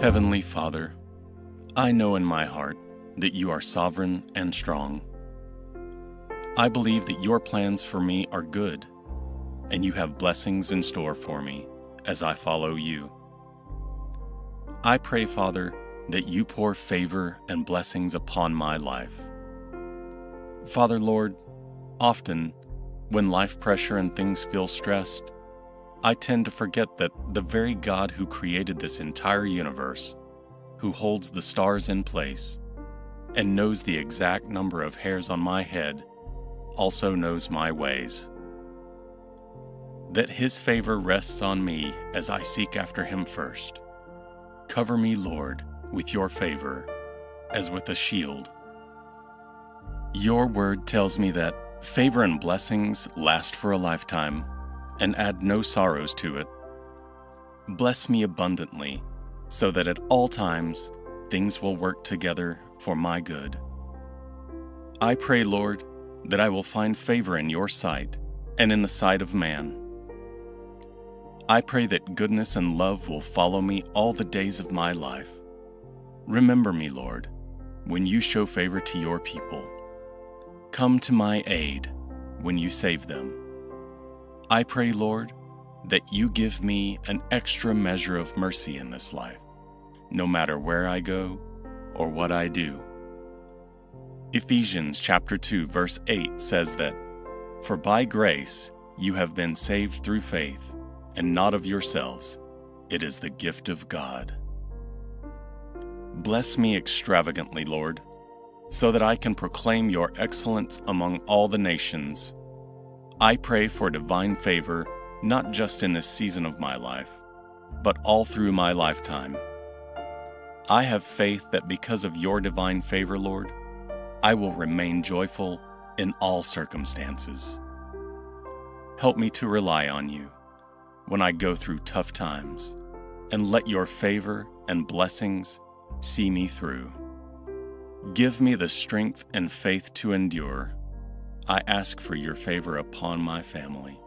Heavenly Father, I know in my heart that you are sovereign and strong. I believe that your plans for me are good, and you have blessings in store for me as I follow you. I pray, Father, that you pour favor and blessings upon my life. Father, Lord, often when life pressure and things feel stressed, I tend to forget that the very God who created this entire universe, who holds the stars in place, and knows the exact number of hairs on my head, also knows my ways. That his favor rests on me as I seek after him first. Cover me, Lord, with your favor, as with a shield. Your word tells me that favor and blessings last for a lifetime and add no sorrows to it. Bless me abundantly, so that at all times things will work together for my good. I pray, Lord, that I will find favor in your sight and in the sight of man. I pray that goodness and love will follow me all the days of my life. Remember me, Lord, when you show favor to your people. Come to my aid when you save them. I pray, Lord, that you give me an extra measure of mercy in this life, no matter where I go or what I do. Ephesians chapter 2 verse 8 says that for by grace you have been saved through faith and not of yourselves it is the gift of God. Bless me extravagantly, Lord, so that I can proclaim your excellence among all the nations I pray for divine favor, not just in this season of my life, but all through my lifetime. I have faith that because of your divine favor, Lord, I will remain joyful in all circumstances. Help me to rely on you when I go through tough times, and let your favor and blessings see me through. Give me the strength and faith to endure I ask for your favor upon my family.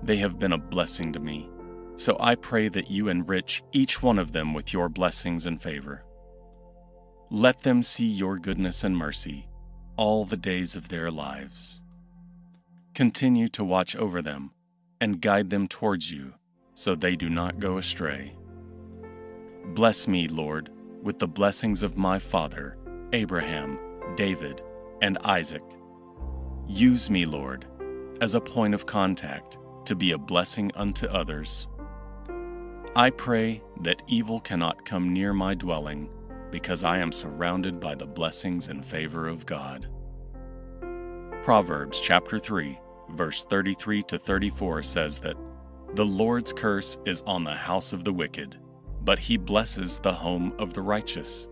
They have been a blessing to me, so I pray that you enrich each one of them with your blessings and favor. Let them see your goodness and mercy all the days of their lives. Continue to watch over them and guide them towards you so they do not go astray. Bless me, Lord, with the blessings of my father, Abraham, David, and Isaac Use me, Lord, as a point of contact to be a blessing unto others. I pray that evil cannot come near my dwelling because I am surrounded by the blessings and favor of God. Proverbs chapter 3, verse 33 to 34 says that the Lord's curse is on the house of the wicked, but he blesses the home of the righteous.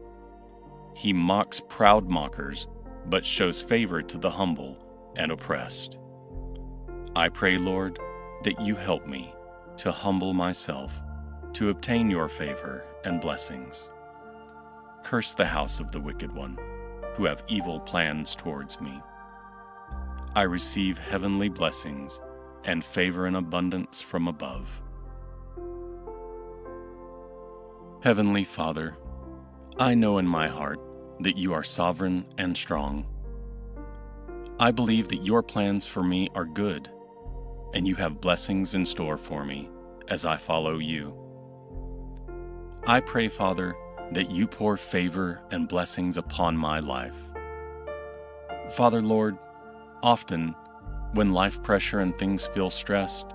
He mocks proud mockers, but shows favor to the humble and oppressed. I pray, Lord, that you help me to humble myself to obtain your favor and blessings. Curse the house of the wicked one, who have evil plans towards me. I receive heavenly blessings and favor in abundance from above. Heavenly Father, I know in my heart that you are sovereign and strong I believe that your plans for me are good, and you have blessings in store for me as I follow you. I pray, Father, that you pour favor and blessings upon my life. Father, Lord, often when life pressure and things feel stressed,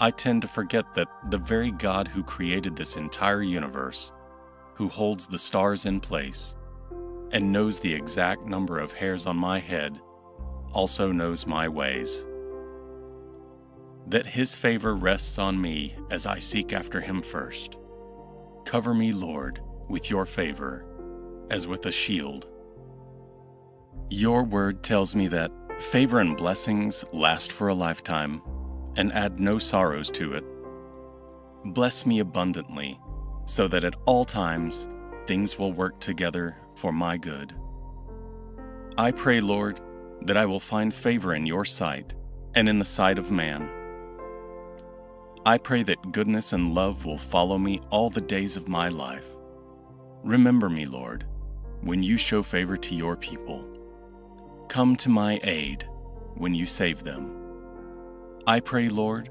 I tend to forget that the very God who created this entire universe, who holds the stars in place, and knows the exact number of hairs on my head, also knows my ways. That his favor rests on me as I seek after him first. Cover me, Lord, with your favor, as with a shield. Your word tells me that favor and blessings last for a lifetime and add no sorrows to it. Bless me abundantly, so that at all times things will work together for my good. I pray, Lord, that I will find favor in your sight and in the sight of man. I pray that goodness and love will follow me all the days of my life. Remember me, Lord, when you show favor to your people. Come to my aid when you save them. I pray, Lord,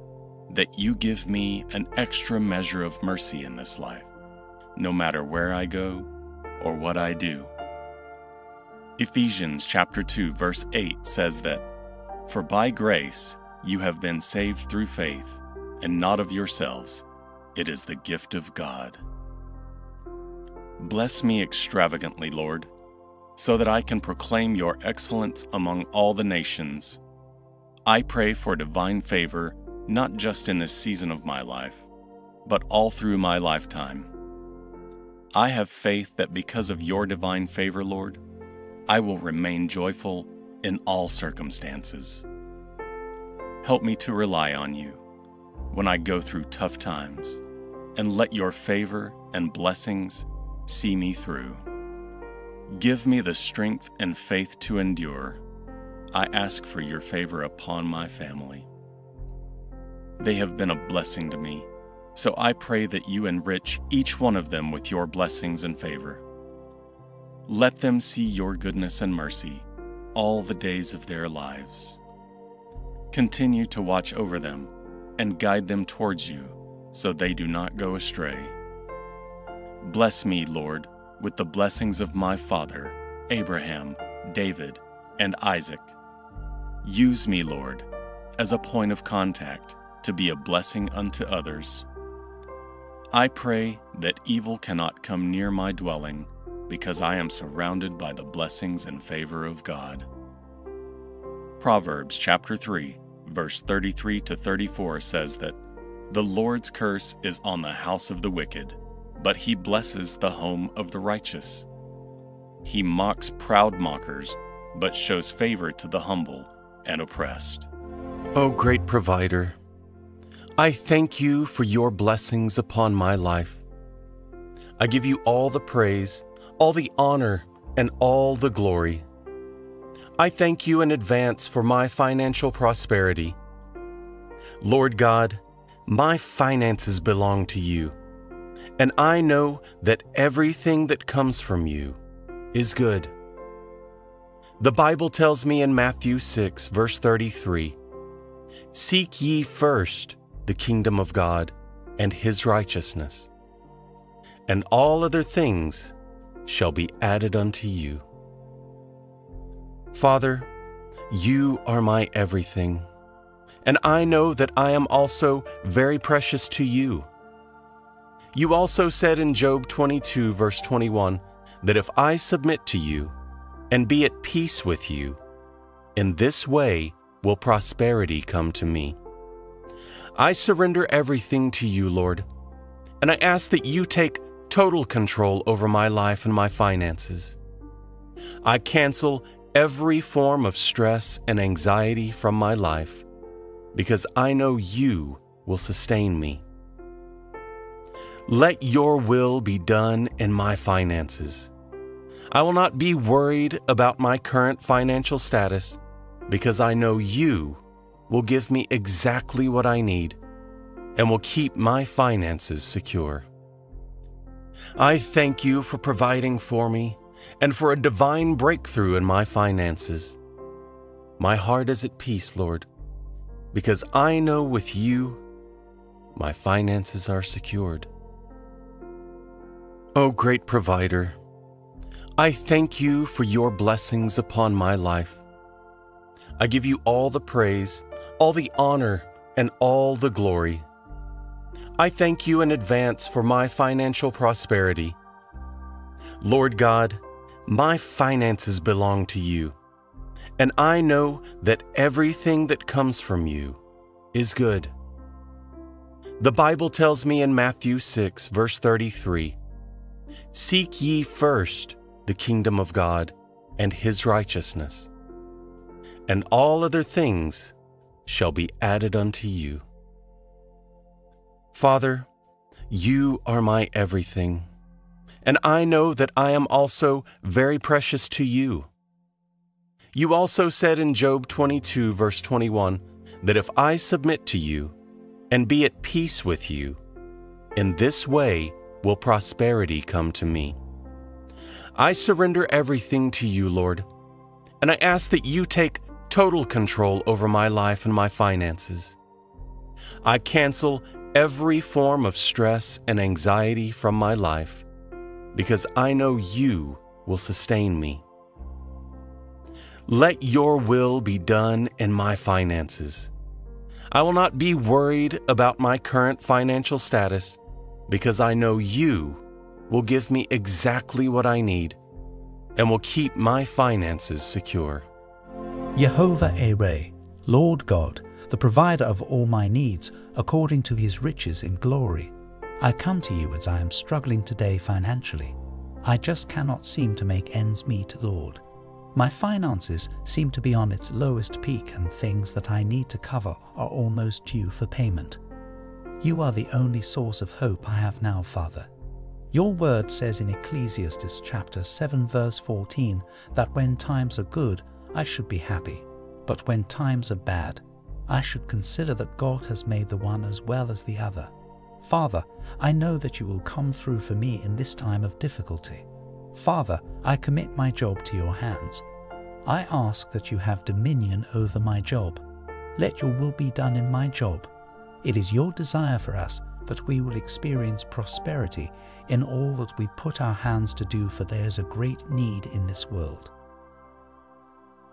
that you give me an extra measure of mercy in this life, no matter where I go or what I do. Ephesians chapter 2 verse 8 says that for by grace you have been saved through faith and not of yourselves it is the gift of God. Bless me extravagantly, Lord, so that I can proclaim your excellence among all the nations. I pray for divine favor not just in this season of my life, but all through my lifetime. I have faith that because of your divine favor, Lord, I will remain joyful in all circumstances. Help me to rely on you when I go through tough times, and let your favor and blessings see me through. Give me the strength and faith to endure. I ask for your favor upon my family. They have been a blessing to me, so I pray that you enrich each one of them with your blessings and favor. Let them see your goodness and mercy all the days of their lives. Continue to watch over them and guide them towards you so they do not go astray. Bless me, Lord, with the blessings of my father, Abraham, David, and Isaac. Use me, Lord, as a point of contact to be a blessing unto others. I pray that evil cannot come near my dwelling because I am surrounded by the blessings and favor of God. Proverbs chapter 3, verse 33 to 34 says that the Lord's curse is on the house of the wicked, but he blesses the home of the righteous. He mocks proud mockers, but shows favor to the humble and oppressed. O great provider, I thank you for your blessings upon my life. I give you all the praise, all the honor, and all the glory. I thank you in advance for my financial prosperity. Lord God, my finances belong to you, and I know that everything that comes from you is good. The Bible tells me in Matthew 6, verse 33 Seek ye first the kingdom of God and his righteousness, and all other things shall be added unto you. Father, you are my everything, and I know that I am also very precious to you. You also said in Job 22, verse 21, that if I submit to you and be at peace with you, in this way will prosperity come to me. I surrender everything to you, Lord, and I ask that you take total control over my life and my finances. I cancel every form of stress and anxiety from my life because I know you will sustain me. Let your will be done in my finances. I will not be worried about my current financial status because I know you will give me exactly what I need and will keep my finances secure. I thank you for providing for me and for a divine breakthrough in my finances. My heart is at peace, Lord, because I know with you my finances are secured. O oh, great provider, I thank you for your blessings upon my life. I give you all the praise, all the honor, and all the glory. I thank you in advance for my financial prosperity. Lord God, my finances belong to you, and I know that everything that comes from you is good. The Bible tells me in Matthew 6, verse 33 Seek ye first the kingdom of God and his righteousness and all other things shall be added unto you. Father, you are my everything, and I know that I am also very precious to you. You also said in Job 22, verse 21, that if I submit to you and be at peace with you. In this way will prosperity come to me. I surrender everything to you, Lord, and I ask that you take total control over my life and my finances. I cancel every form of stress and anxiety from my life because I know you will sustain me. Let your will be done in my finances. I will not be worried about my current financial status because I know you will give me exactly what I need and will keep my finances secure. Jehovah Jireh, Lord God, the provider of all my needs, according to his riches in glory. I come to you as I am struggling today financially. I just cannot seem to make ends meet, Lord. My finances seem to be on its lowest peak, and things that I need to cover are almost due for payment. You are the only source of hope I have now, Father. Your word says in Ecclesiastes chapter 7 verse 14 that when times are good, I should be happy, but when times are bad, I should consider that God has made the one as well as the other. Father, I know that you will come through for me in this time of difficulty. Father, I commit my job to your hands. I ask that you have dominion over my job. Let your will be done in my job. It is your desire for us that we will experience prosperity in all that we put our hands to do, for there is a great need in this world.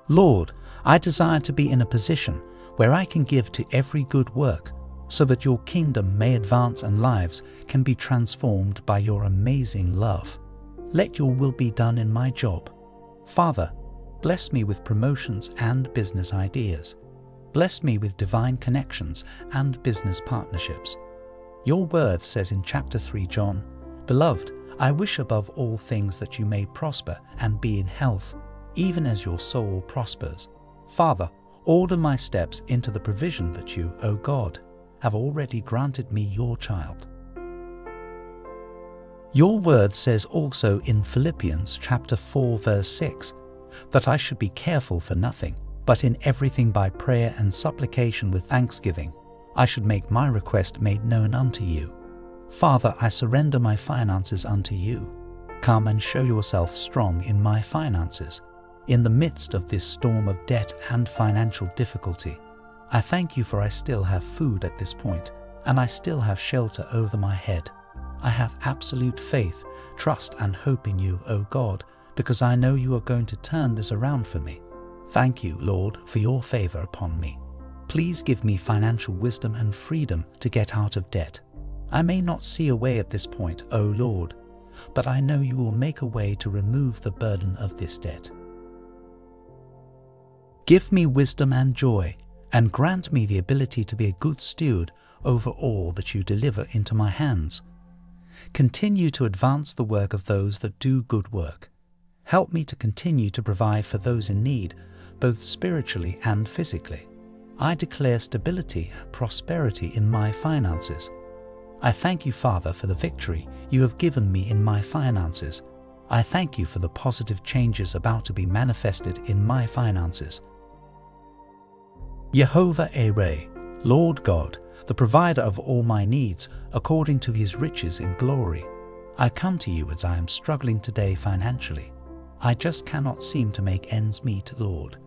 Lord, I desire to be in a position where I can give to every good work, so that your kingdom may advance and lives can be transformed by your amazing love. Let your will be done in my job. Father, bless me with promotions and business ideas. Bless me with divine connections and business partnerships. Your word says in chapter 3 John, Beloved, I wish above all things that you may prosper and be in health, even as your soul prospers. Father, order my steps into the provision that you, O God, have already granted me your child. Your word says also in Philippians chapter 4 verse 6 that I should be careful for nothing, but in everything by prayer and supplication with thanksgiving, I should make my request made known unto you. Father, I surrender my finances unto you. Come and show yourself strong in my finances. In the midst of this storm of debt and financial difficulty, I thank you for I still have food at this point, and I still have shelter over my head. I have absolute faith, trust, and hope in you, O God, because I know you are going to turn this around for me. Thank you, Lord, for your favor upon me. Please give me financial wisdom and freedom to get out of debt. I may not see a way at this point, O Lord, but I know you will make a way to remove the burden of this debt. Give me wisdom and joy, and grant me the ability to be a good steward over all that you deliver into my hands. Continue to advance the work of those that do good work. Help me to continue to provide for those in need, both spiritually and physically. I declare stability and prosperity in my finances. I thank you, Father, for the victory you have given me in my finances. I thank you for the positive changes about to be manifested in my finances. Jehovah Jireh, Lord God, the provider of all my needs, according to his riches in glory. I come to you as I am struggling today financially. I just cannot seem to make ends meet, Lord.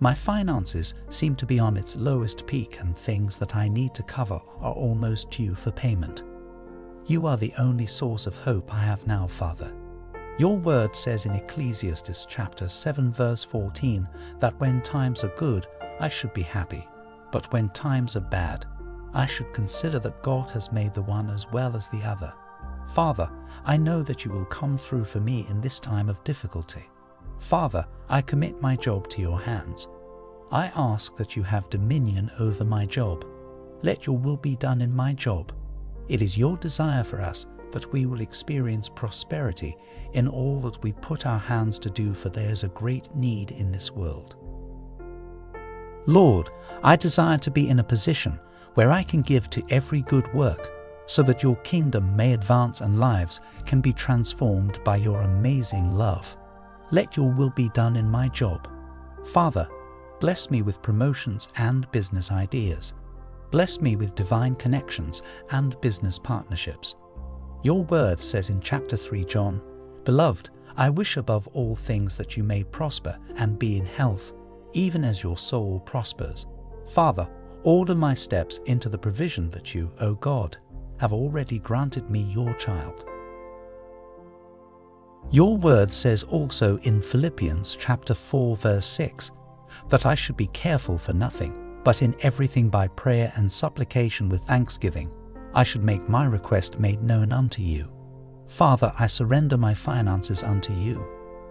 My finances seem to be on its lowest peak, and things that I need to cover are almost due for payment. You are the only source of hope I have now, Father. Your word says in Ecclesiastes chapter 7 verse 14 that when times are good, I should be happy, but when times are bad, I should consider that God has made the one as well as the other. Father, I know that you will come through for me in this time of difficulty. Father, I commit my job to your hands. I ask that you have dominion over my job. Let your will be done in my job. It is your desire for us that we will experience prosperity in all that we put our hands to do, for there is a great need in this world. Lord, I desire to be in a position where I can give to every good work, so that your kingdom may advance and lives can be transformed by your amazing love. Let your will be done in my job. Father, bless me with promotions and business ideas. Bless me with divine connections and business partnerships. Your word says in chapter 3, John, Beloved, I wish above all things that you may prosper and be in health, even as your soul prospers. Father, order my steps into the provision that you, O God, have already granted me your child. Your word says also in Philippians chapter 4 verse 6 that I should be careful for nothing but in everything by prayer and supplication with thanksgiving, I should make my request made known unto you. Father, I surrender my finances unto you.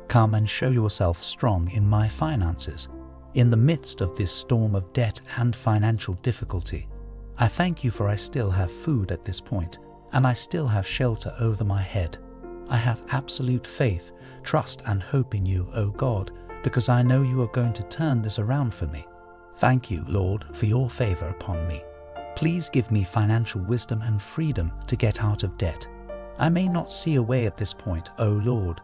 Come and show yourself strong in my finances. In the midst of this storm of debt and financial difficulty, I thank you for I still have food at this point, and I still have shelter over my head. I have absolute faith, trust, and hope in you, O God, because I know you are going to turn this around for me. Thank you, Lord, for your favor upon me. Please give me financial wisdom and freedom to get out of debt. I may not see a way at this point, O Lord,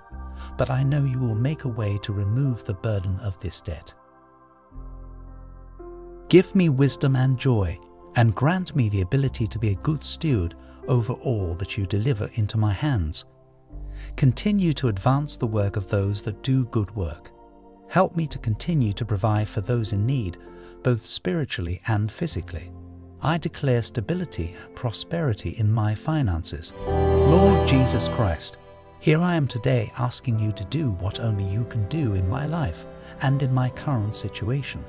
but I know you will make a way to remove the burden of this debt. Give me wisdom and joy, and grant me the ability to be a good steward over all that you deliver into my hands. Continue to advance the work of those that do good work. Help me to continue to provide for those in need both spiritually and physically. I declare stability and prosperity in my finances. Lord Jesus Christ, here I am today asking you to do what only you can do in my life and in my current situation.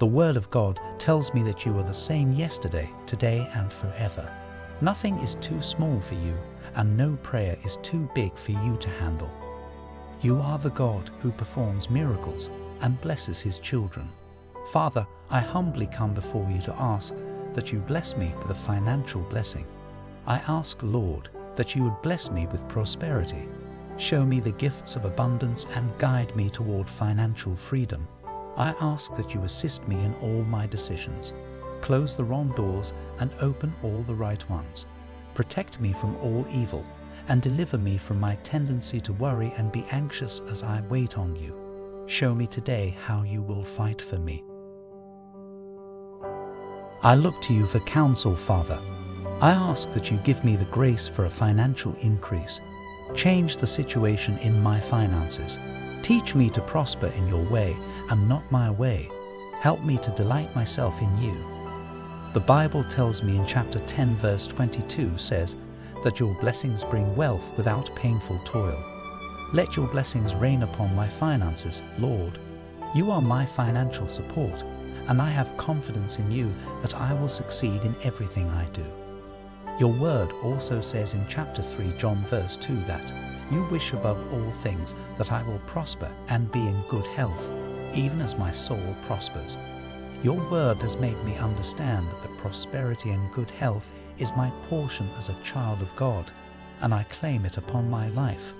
The Word of God tells me that you are the same yesterday, today, and forever. Nothing is too small for you, and no prayer is too big for you to handle. You are the God who performs miracles and blesses his children. Father, I humbly come before you to ask that you bless me with a financial blessing. I ask, Lord, that you would bless me with prosperity. Show me the gifts of abundance and guide me toward financial freedom. I ask that you assist me in all my decisions. Close the wrong doors and open all the right ones. Protect me from all evil and deliver me from my tendency to worry and be anxious as I wait on you. Show me today how you will fight for me. I look to you for counsel, Father. I ask that you give me the grace for a financial increase. Change the situation in my finances. Teach me to prosper in your way and not my way. Help me to delight myself in you. The Bible tells me in chapter 10 verse 22 says that your blessings bring wealth without painful toil. Let your blessings rain upon my finances, Lord. You are my financial support and I have confidence in you that I will succeed in everything I do. Your word also says in chapter 3, John verse 2, that you wish above all things that I will prosper and be in good health, even as my soul prospers. Your word has made me understand that prosperity and good health is my portion as a child of God, and I claim it upon my life.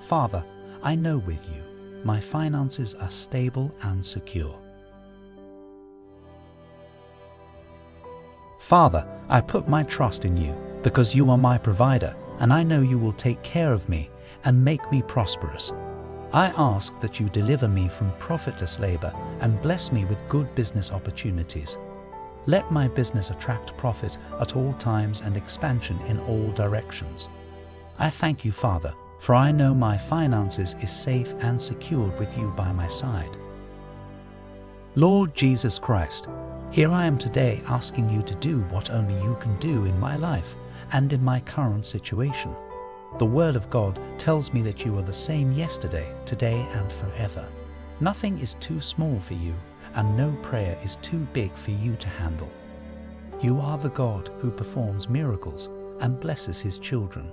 Father, I know with you, my finances are stable and secure. Father, I put my trust in you because you are my provider, and I know you will take care of me and make me prosperous. I ask that you deliver me from profitless labor and bless me with good business opportunities. Let my business attract profit at all times and expansion in all directions. I thank you, Father, for I know my finances is safe and secured with you by my side. Lord Jesus Christ, here I am today asking you to do what only you can do in my life and in my current situation. The Word of God tells me that you are the same yesterday, today, and forever. Nothing is too small for you, and no prayer is too big for you to handle. You are the God who performs miracles and blesses his children.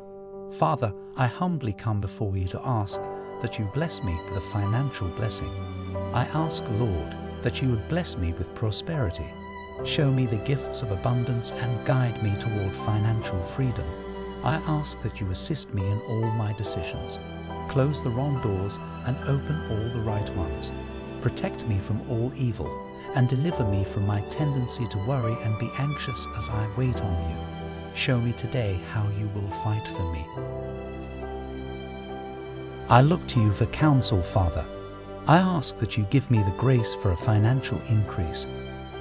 Father, I humbly come before you to ask that you bless me with a financial blessing. I ask, Lord, that you would bless me with prosperity, show me the gifts of abundance, and guide me toward financial freedom. I ask that you assist me in all my decisions. Close the wrong doors and open all the right ones. Protect me from all evil and deliver me from my tendency to worry and be anxious as I wait on you. Show me today how you will fight for me. I look to you for counsel, Father. I ask that you give me the grace for a financial increase.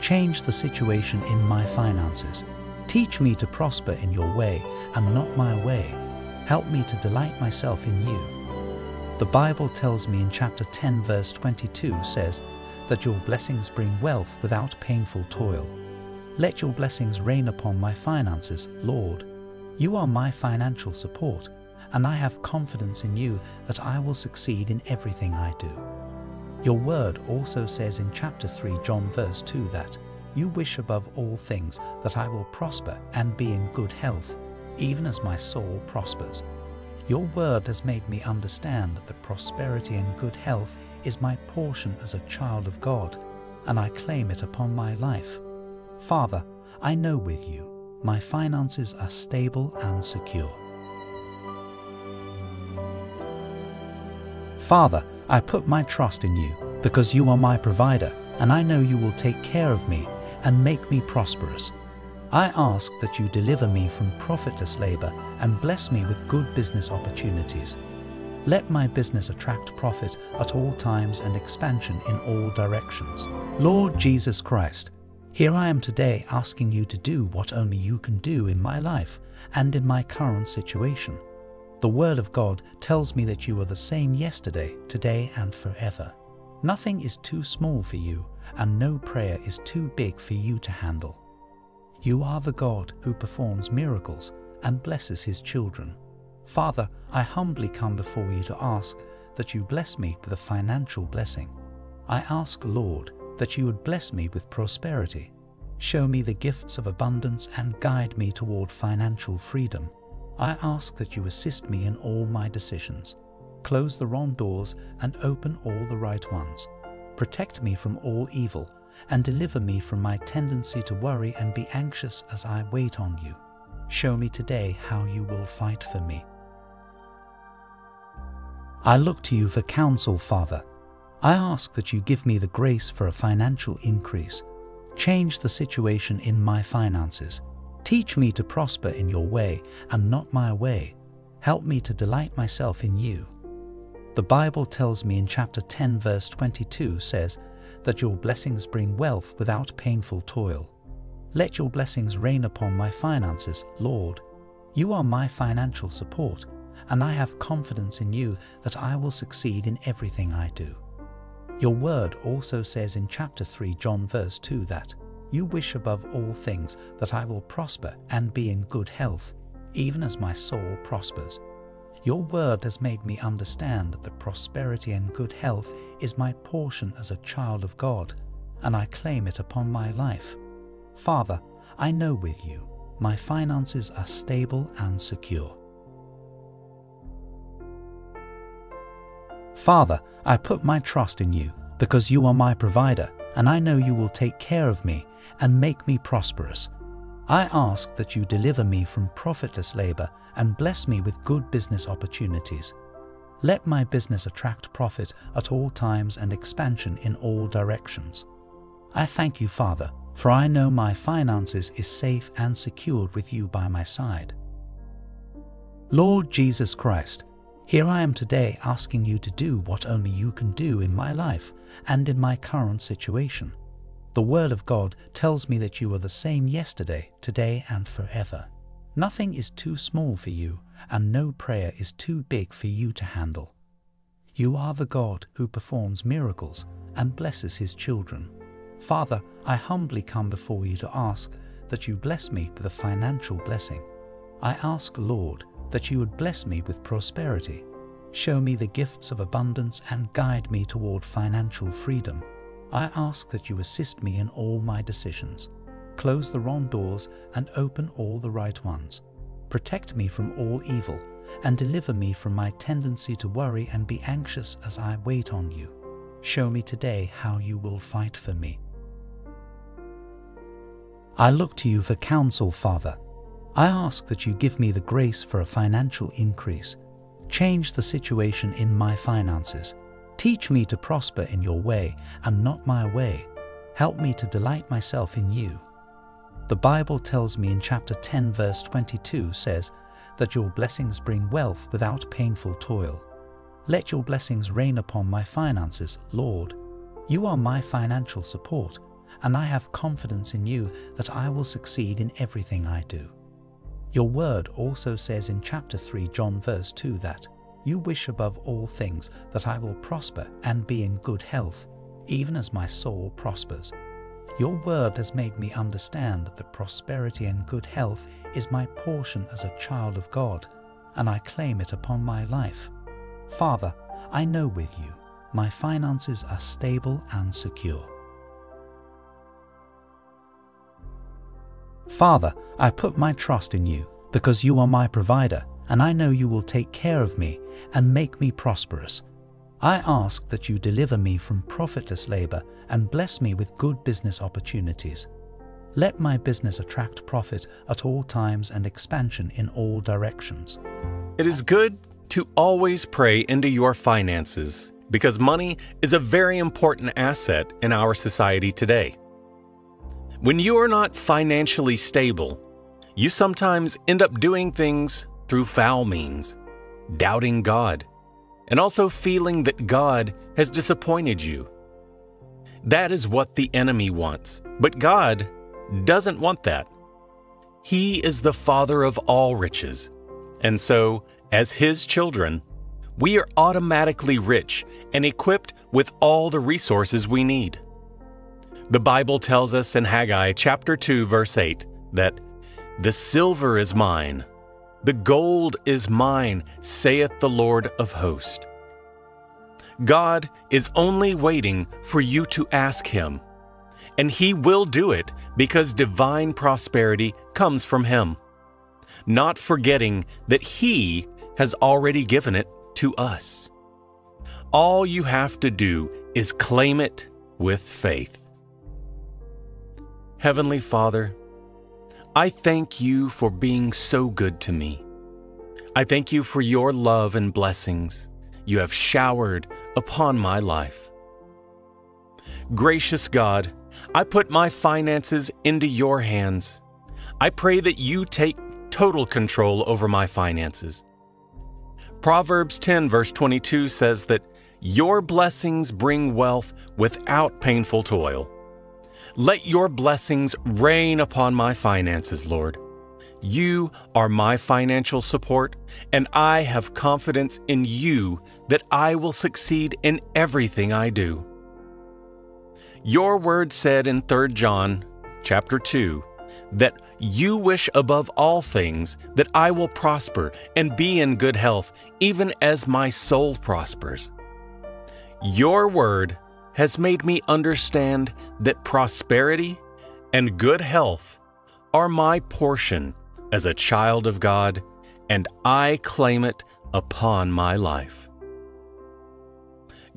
Change the situation in my finances. Teach me to prosper in your way and not my way. Help me to delight myself in you. The Bible tells me in chapter 10, verse 22 says that your blessings bring wealth without painful toil. Let your blessings rain upon my finances, Lord. You are my financial support, and I have confidence in you that I will succeed in everything I do. Your word also says in chapter 3, John verse 2 that you wish above all things that I will prosper and be in good health, even as my soul prospers. Your word has made me understand that prosperity and good health is my portion as a child of God, and I claim it upon my life. Father, I know with you, my finances are stable and secure. Father, I put my trust in you because you are my provider, and I know you will take care of me and make me prosperous. I ask that you deliver me from profitless labor and bless me with good business opportunities. Let my business attract profit at all times and expansion in all directions. Lord Jesus Christ, here I am today asking you to do what only you can do in my life and in my current situation. The Word of God tells me that you are the same yesterday, today, and forever. Nothing is too small for you, and no prayer is too big for you to handle. You are the God who performs miracles and blesses his children. Father, I humbly come before you to ask that you bless me with a financial blessing. I ask, Lord, that you would bless me with prosperity. Show me the gifts of abundance and guide me toward financial freedom. I ask that you assist me in all my decisions. Close the wrong doors and open all the right ones. Protect me from all evil and deliver me from my tendency to worry and be anxious as I wait on you. Show me today how you will fight for me. I look to you for counsel, Father. I ask that you give me the grace for a financial increase. Change the situation in my finances. Teach me to prosper in your way and not my way. Help me to delight myself in you. The Bible tells me in chapter 10, verse 22 says, that your blessings bring wealth without painful toil. Let your blessings rain upon my finances, Lord. You are my financial support, and I have confidence in you that I will succeed in everything I do. Your word also says in chapter 3, John verse 2 that you wish above all things that I will prosper and be in good health, even as my soul prospers. Your word has made me understand that prosperity and good health is my portion as a child of God, and I claim it upon my life. Father, I know with you, my finances are stable and secure. Father, I put my trust in you because you are my provider, and I know you will take care of me and make me prosperous. I ask that you deliver me from profitless labor and bless me with good business opportunities. Let my business attract profit at all times and expansion in all directions. I thank you, Father, for I know my finances is safe and secured with you by my side. Lord Jesus Christ, here I am today asking you to do what only you can do in my life and in my current situation. The Word of God tells me that you are the same yesterday, today, and forever. Nothing is too small for you, and no prayer is too big for you to handle. You are the God who performs miracles and blesses his children. Father, I humbly come before you to ask that you bless me with a financial blessing. I ask, Lord, that you would bless me with prosperity. Show me the gifts of abundance and guide me toward financial freedom. I ask that you assist me in all my decisions close the wrong doors and open all the right ones. Protect me from all evil and deliver me from my tendency to worry and be anxious as I wait on you. Show me today how you will fight for me. I look to you for counsel, Father. I ask that you give me the grace for a financial increase. Change the situation in my finances. Teach me to prosper in your way and not my way. Help me to delight myself in you. The Bible tells me in chapter 10, verse 22 says that your blessings bring wealth without painful toil. Let your blessings rain upon my finances, Lord. You are my financial support, and I have confidence in you that I will succeed in everything I do. Your word also says in chapter 3, John verse 2, that you wish above all things that I will prosper and be in good health, even as my soul prospers. Your word has made me understand that prosperity and good health is my portion as a child of God, and I claim it upon my life. Father, I know with you, my finances are stable and secure. Father, I put my trust in you because you are my provider, and I know you will take care of me and make me prosperous. I ask that you deliver me from profitless labor and bless me with good business opportunities. Let my business attract profit at all times and expansion in all directions. It is good to always pray into your finances because money is a very important asset in our society today. When you are not financially stable, you sometimes end up doing things through foul means, doubting God, and also feeling that God has disappointed you. That is what the enemy wants, but God doesn't want that. He is the Father of all riches, and so, as His children, we are automatically rich and equipped with all the resources we need. The Bible tells us in Haggai chapter 2 verse 8 that the silver is mine, the gold is mine, saith the Lord of hosts. God is only waiting for you to ask Him, and He will do it because divine prosperity comes from Him, not forgetting that He has already given it to us. All you have to do is claim it with faith. Heavenly Father, I thank you for being so good to me. I thank you for your love and blessings you have showered upon my life. Gracious God, I put my finances into your hands. I pray that you take total control over my finances. Proverbs 10, verse 22 says that your blessings bring wealth without painful toil. Let your blessings rain upon my finances, Lord. You are my financial support, and I have confidence in you that I will succeed in everything I do. Your word said in 3 John chapter 2 that you wish above all things that I will prosper and be in good health, even as my soul prospers. Your word has made me understand that prosperity and good health are my portion as a child of God, and I claim it upon my life.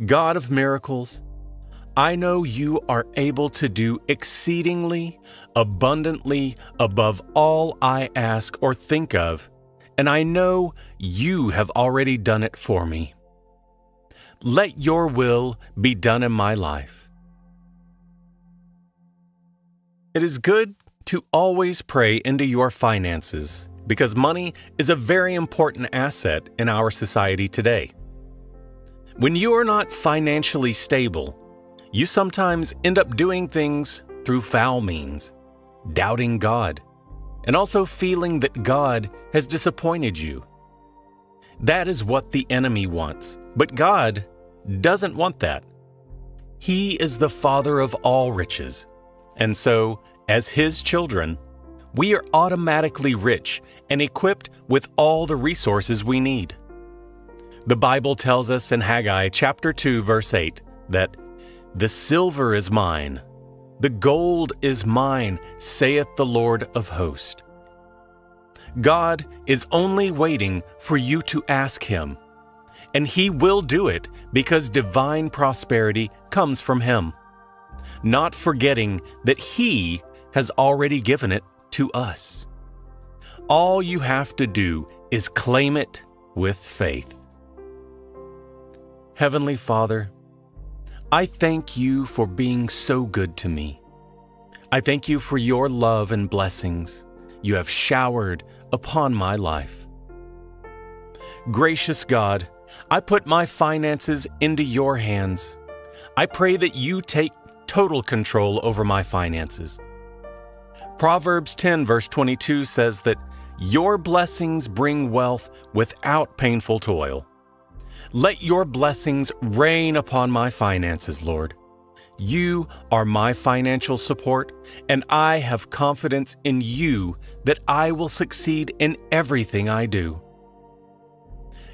God of miracles, I know you are able to do exceedingly, abundantly above all I ask or think of, and I know you have already done it for me. Let your will be done in my life. It is good to always pray into your finances because money is a very important asset in our society today. When you are not financially stable, you sometimes end up doing things through foul means, doubting God, and also feeling that God has disappointed you. That is what the enemy wants, but God doesn't want that. He is the Father of all riches, and so, as His children, we are automatically rich and equipped with all the resources we need. The Bible tells us in Haggai chapter 2 verse 8 that the silver is mine, the gold is mine, saith the Lord of hosts. God is only waiting for you to ask Him and He will do it because divine prosperity comes from Him, not forgetting that He has already given it to us. All you have to do is claim it with faith. Heavenly Father, I thank you for being so good to me. I thank you for your love and blessings you have showered upon my life. Gracious God, I put my finances into your hands. I pray that you take total control over my finances. Proverbs 10, verse 22 says that your blessings bring wealth without painful toil. Let your blessings rain upon my finances, Lord. You are my financial support, and I have confidence in you that I will succeed in everything I do.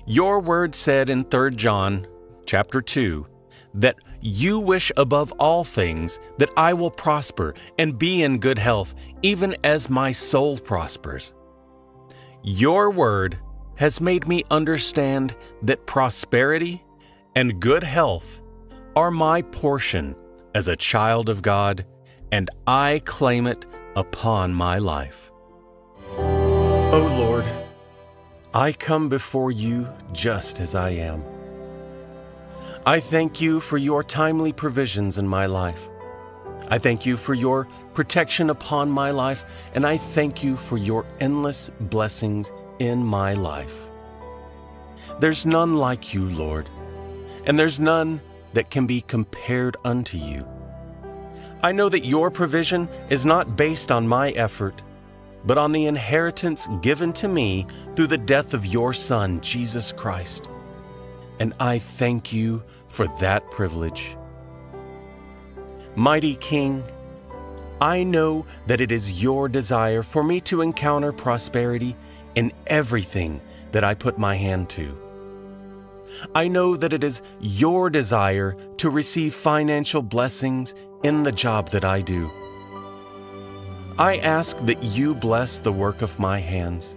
Your word said in 3 John chapter 2 that you wish above all things that I will prosper and be in good health, even as my soul prospers. Your word has made me understand that prosperity and good health are my portion as a child of God, and I claim it upon my life. O oh Lord, I come before you just as I am. I thank you for your timely provisions in my life. I thank you for your protection upon my life, and I thank you for your endless blessings in my life. There's none like you, Lord, and there's none that can be compared unto you. I know that your provision is not based on my effort, but on the inheritance given to me through the death of your Son, Jesus Christ. And I thank you for that privilege. Mighty King, I know that it is your desire for me to encounter prosperity in everything that I put my hand to. I know that it is your desire to receive financial blessings in the job that I do. I ask that you bless the work of my hands.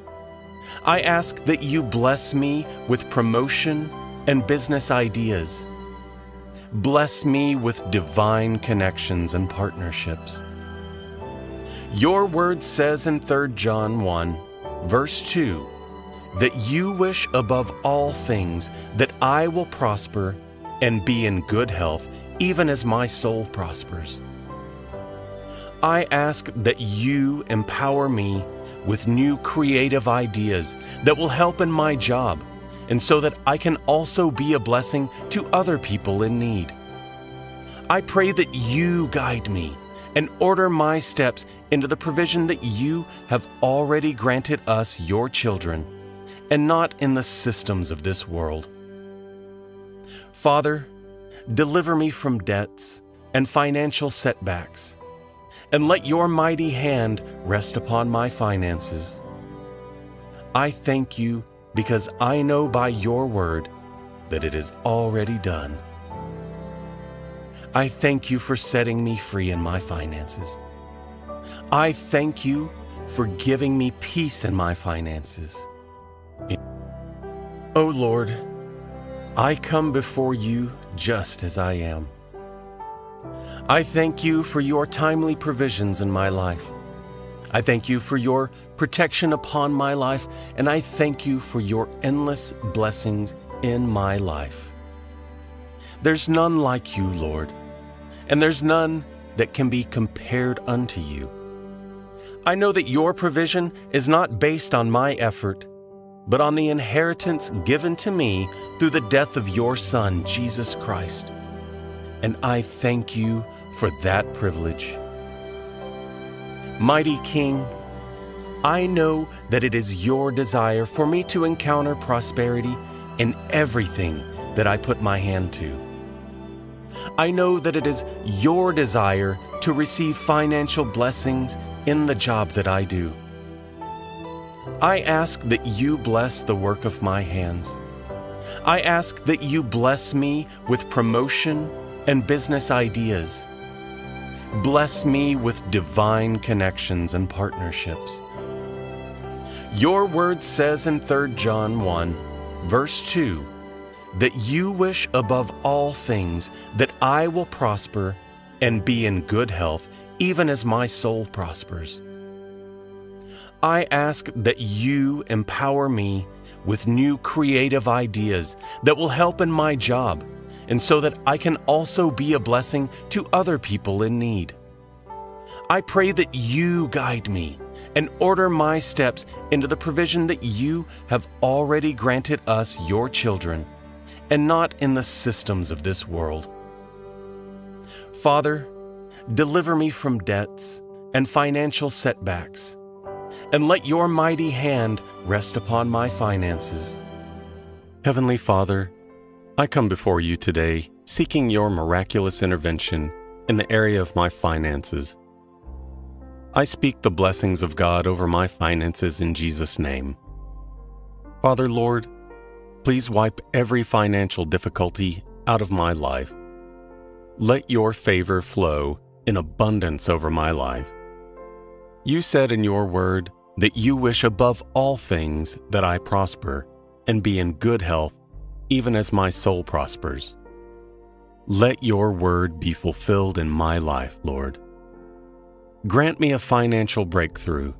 I ask that you bless me with promotion and business ideas. Bless me with divine connections and partnerships. Your word says in 3 John 1, verse 2, that you wish above all things that I will prosper and be in good health, even as my soul prospers. I ask that you empower me with new creative ideas that will help in my job, and so that I can also be a blessing to other people in need. I pray that you guide me and order my steps into the provision that you have already granted us, your children and not in the systems of this world. Father, deliver me from debts and financial setbacks, and let your mighty hand rest upon my finances. I thank you because I know by your word that it is already done. I thank you for setting me free in my finances. I thank you for giving me peace in my finances. O oh Lord, I come before you just as I am. I thank you for your timely provisions in my life. I thank you for your protection upon my life, and I thank you for your endless blessings in my life. There's none like you, Lord, and there's none that can be compared unto you. I know that your provision is not based on my effort but on the inheritance given to me through the death of your Son, Jesus Christ. And I thank you for that privilege. Mighty King, I know that it is your desire for me to encounter prosperity in everything that I put my hand to. I know that it is your desire to receive financial blessings in the job that I do. I ask that you bless the work of my hands. I ask that you bless me with promotion and business ideas. Bless me with divine connections and partnerships. Your word says in 3 John 1, verse 2, that you wish above all things that I will prosper and be in good health, even as my soul prospers. I ask that you empower me with new creative ideas that will help in my job and so that I can also be a blessing to other people in need. I pray that you guide me and order my steps into the provision that you have already granted us, your children, and not in the systems of this world. Father, deliver me from debts and financial setbacks, and let your mighty hand rest upon my finances. Heavenly Father, I come before you today seeking your miraculous intervention in the area of my finances. I speak the blessings of God over my finances in Jesus' name. Father, Lord, please wipe every financial difficulty out of my life. Let your favor flow in abundance over my life. You said in your word that you wish above all things that I prosper and be in good health, even as my soul prospers. Let your word be fulfilled in my life, Lord. Grant me a financial breakthrough.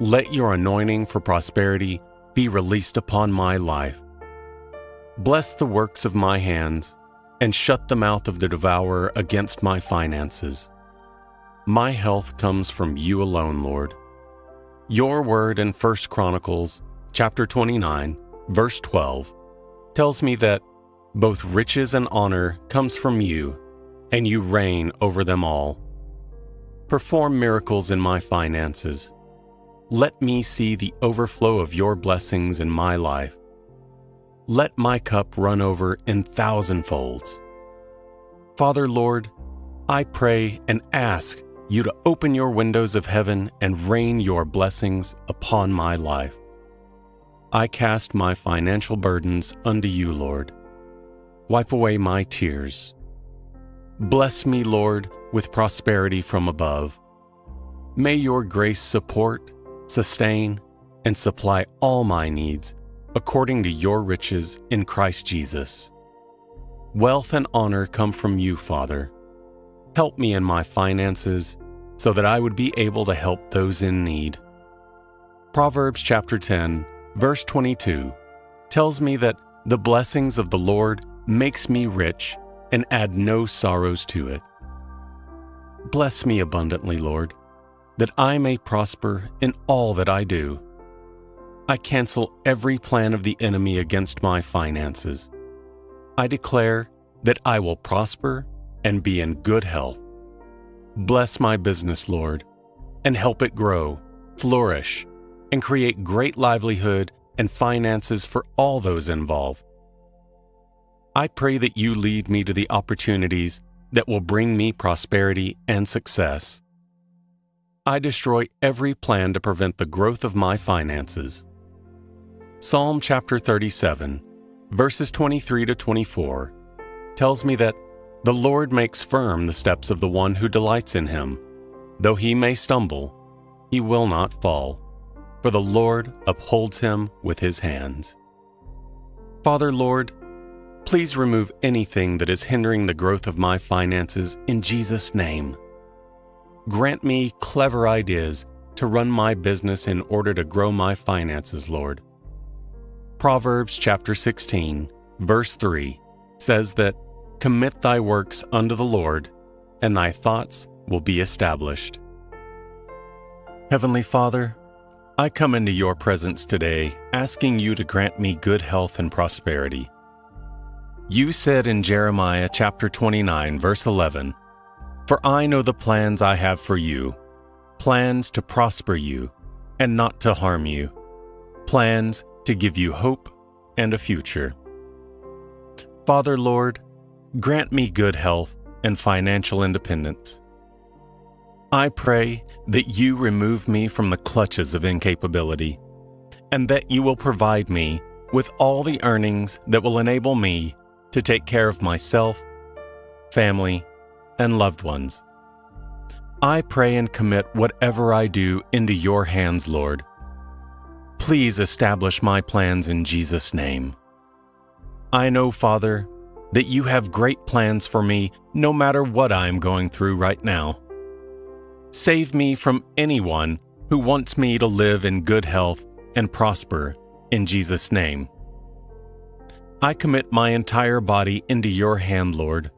Let your anointing for prosperity be released upon my life. Bless the works of my hands and shut the mouth of the devourer against my finances. My health comes from you alone, Lord. Your word in 1 Chronicles chapter 29, verse 12 tells me that both riches and honor comes from you, and you reign over them all. Perform miracles in my finances. Let me see the overflow of your blessings in my life. Let my cup run over in thousandfolds. Father, Lord, I pray and ask you to open your windows of heaven and rain your blessings upon my life. I cast my financial burdens unto you, Lord. Wipe away my tears. Bless me, Lord, with prosperity from above. May your grace support, sustain, and supply all my needs according to your riches in Christ Jesus. Wealth and honor come from you, Father. Help me in my finances so that I would be able to help those in need. Proverbs chapter 10, verse 22 tells me that the blessings of the Lord makes me rich and add no sorrows to it. Bless me abundantly, Lord, that I may prosper in all that I do. I cancel every plan of the enemy against my finances. I declare that I will prosper and be in good health. Bless my business, Lord, and help it grow, flourish, and create great livelihood and finances for all those involved. I pray that you lead me to the opportunities that will bring me prosperity and success. I destroy every plan to prevent the growth of my finances. Psalm chapter 37, verses 23 to 24, tells me that the Lord makes firm the steps of the one who delights in him. Though he may stumble, he will not fall, for the Lord upholds him with his hands. Father, Lord, Please remove anything that is hindering the growth of my finances in Jesus' name. Grant me clever ideas to run my business in order to grow my finances, Lord. Proverbs chapter 16, verse 3 says that, Commit thy works unto the Lord, and thy thoughts will be established. Heavenly Father, I come into your presence today asking you to grant me good health and prosperity. You said in Jeremiah chapter 29, verse 11, For I know the plans I have for you, plans to prosper you and not to harm you, plans to give you hope and a future. Father, Lord, grant me good health and financial independence. I pray that you remove me from the clutches of incapability and that you will provide me with all the earnings that will enable me to take care of myself, family, and loved ones. I pray and commit whatever I do into your hands, Lord. Please establish my plans in Jesus' name. I know, Father, that you have great plans for me no matter what I am going through right now. Save me from anyone who wants me to live in good health and prosper in Jesus' name. I commit my entire body into your hand, Lord.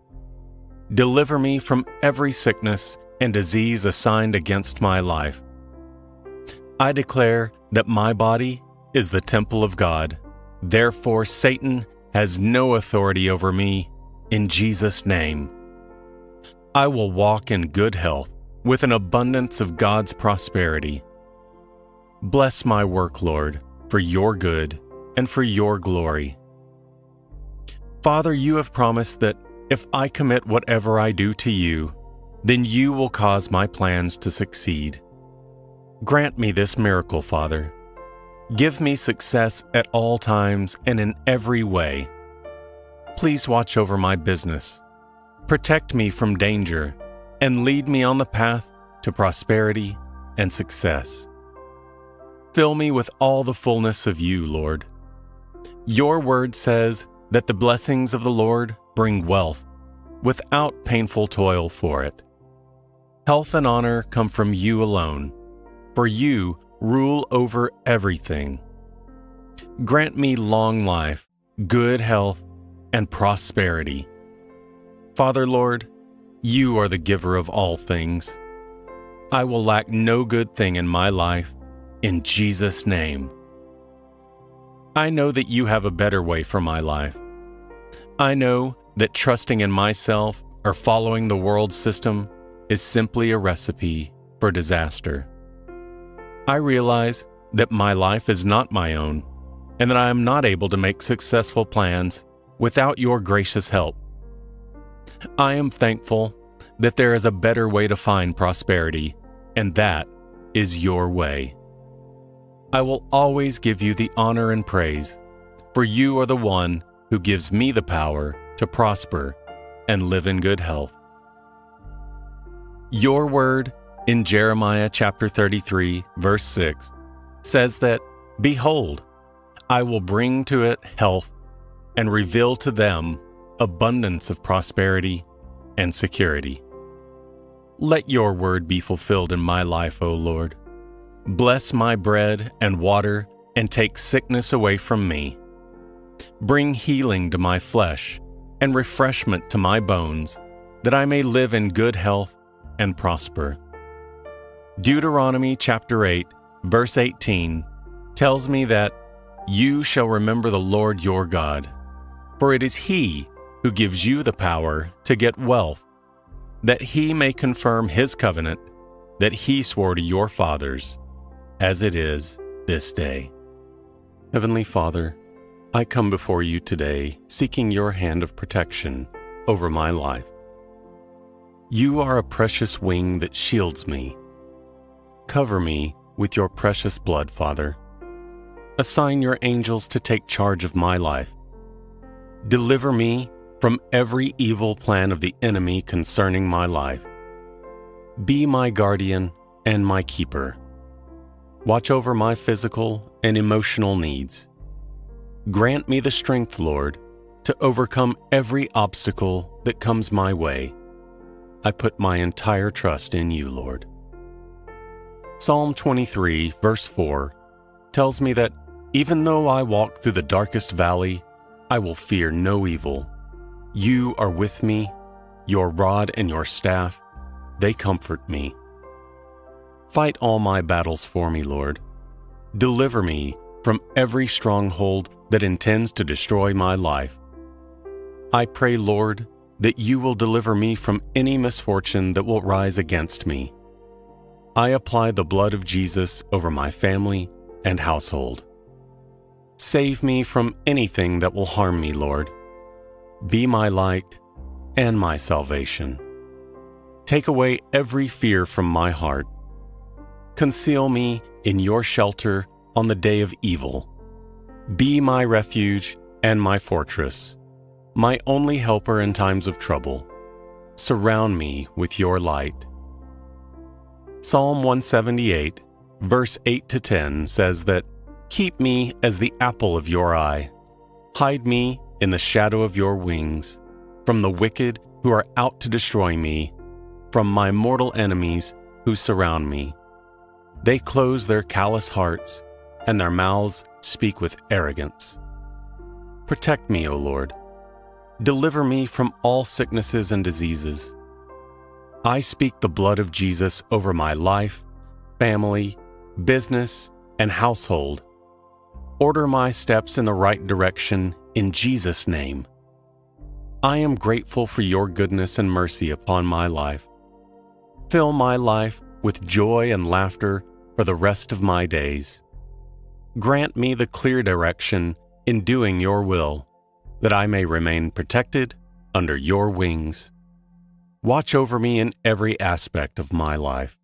Deliver me from every sickness and disease assigned against my life. I declare that my body is the temple of God. Therefore, Satan has no authority over me in Jesus' name. I will walk in good health with an abundance of God's prosperity. Bless my work, Lord, for your good and for your glory. Father, you have promised that if I commit whatever I do to you, then you will cause my plans to succeed. Grant me this miracle, Father. Give me success at all times and in every way. Please watch over my business, protect me from danger, and lead me on the path to prosperity and success. Fill me with all the fullness of you, Lord. Your word says that the blessings of the Lord bring wealth without painful toil for it. Health and honor come from you alone, for you rule over everything. Grant me long life, good health, and prosperity. Father, Lord, you are the giver of all things. I will lack no good thing in my life, in Jesus' name. I know that you have a better way for my life. I know that trusting in myself or following the world system is simply a recipe for disaster. I realize that my life is not my own and that I am not able to make successful plans without your gracious help. I am thankful that there is a better way to find prosperity, and that is your way. I will always give you the honor and praise, for you are the one who gives me the power to prosper and live in good health. Your word in Jeremiah chapter 33, verse 6, says that, Behold, I will bring to it health and reveal to them abundance of prosperity and security. Let your word be fulfilled in my life, O Lord. Bless my bread and water and take sickness away from me. Bring healing to my flesh and refreshment to my bones, that I may live in good health and prosper. Deuteronomy chapter 8, verse 18 tells me that you shall remember the Lord your God, for it is He who gives you the power to get wealth, that He may confirm His covenant that He swore to your fathers, as it is this day. Heavenly Father, I come before you today seeking your hand of protection over my life. You are a precious wing that shields me. Cover me with your precious blood, Father. Assign your angels to take charge of my life. Deliver me from every evil plan of the enemy concerning my life. Be my guardian and my keeper. Watch over my physical and emotional needs. Grant me the strength, Lord, to overcome every obstacle that comes my way I put my entire trust in you, Lord. Psalm 23, verse 4, tells me that even though I walk through the darkest valley, I will fear no evil. You are with me, your rod and your staff, they comfort me. Fight all my battles for me, Lord. Deliver me from every stronghold that intends to destroy my life. I pray, Lord, that you will deliver me from any misfortune that will rise against me. I apply the blood of Jesus over my family and household. Save me from anything that will harm me, Lord. Be my light and my salvation. Take away every fear from my heart. Conceal me in your shelter on the day of evil. Be my refuge and my fortress my only helper in times of trouble. Surround me with your light. Psalm 178, verse 8 to 10 says that, Keep me as the apple of your eye. Hide me in the shadow of your wings, from the wicked who are out to destroy me, from my mortal enemies who surround me. They close their callous hearts, and their mouths speak with arrogance. Protect me, O Lord Deliver me from all sicknesses and diseases. I speak the blood of Jesus over my life, family, business, and household. Order my steps in the right direction in Jesus' name. I am grateful for your goodness and mercy upon my life. Fill my life with joy and laughter for the rest of my days. Grant me the clear direction in doing your will, that I may remain protected under your wings. Watch over me in every aspect of my life.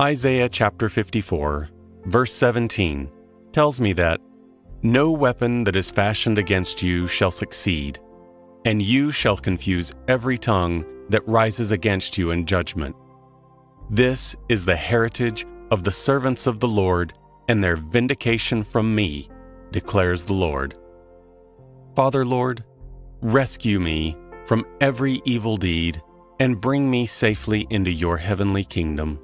Isaiah chapter 54, verse 17, tells me that no weapon that is fashioned against you shall succeed, and you shall confuse every tongue that rises against you in judgment. This is the heritage of the servants of the Lord, and their vindication from me, declares the Lord. Father, Lord, rescue me from every evil deed and bring me safely into your heavenly kingdom.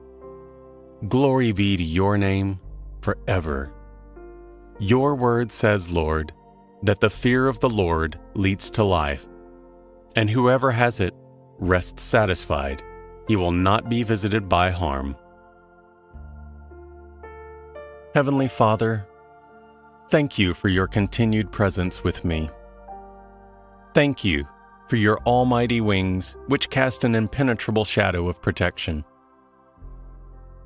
Glory be to your name forever. Your word says, Lord, that the fear of the Lord leads to life, and whoever has it rests satisfied. He will not be visited by harm. Heavenly Father, thank you for your continued presence with me. Thank you for your almighty wings, which cast an impenetrable shadow of protection.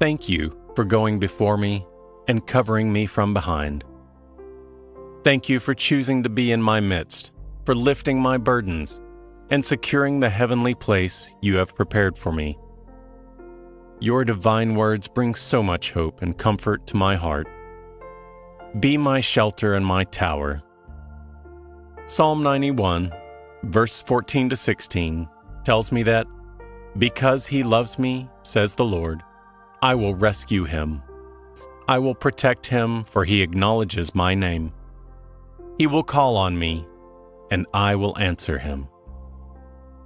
Thank you for going before me and covering me from behind. Thank you for choosing to be in my midst, for lifting my burdens, and securing the heavenly place you have prepared for me. Your divine words bring so much hope and comfort to my heart. Be my shelter and my tower. Psalm 91, verse 14 to 16, tells me that, Because he loves me, says the Lord, I will rescue him. I will protect him, for he acknowledges my name. He will call on me, and I will answer him.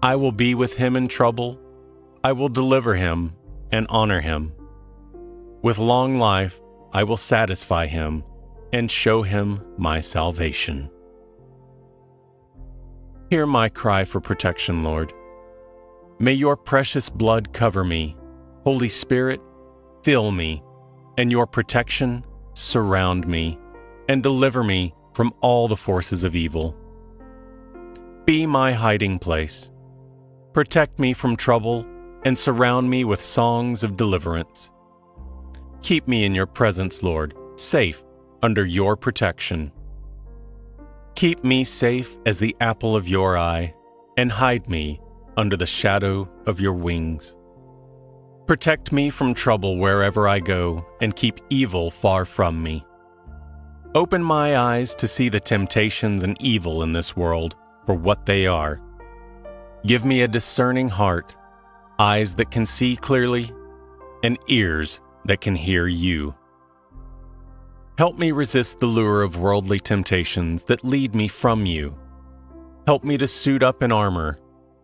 I will be with him in trouble. I will deliver him and honor him. With long life, I will satisfy him and show him my salvation. Hear my cry for protection, Lord. May your precious blood cover me. Holy Spirit, fill me, and your protection surround me, and deliver me from all the forces of evil. Be my hiding place. Protect me from trouble and surround me with songs of deliverance. Keep me in your presence, Lord, safe under your protection. Keep me safe as the apple of your eye, and hide me under the shadow of your wings. Protect me from trouble wherever I go, and keep evil far from me. Open my eyes to see the temptations and evil in this world for what they are. Give me a discerning heart, eyes that can see clearly, and ears that can hear you. Help me resist the lure of worldly temptations that lead me from you. Help me to suit up in armor,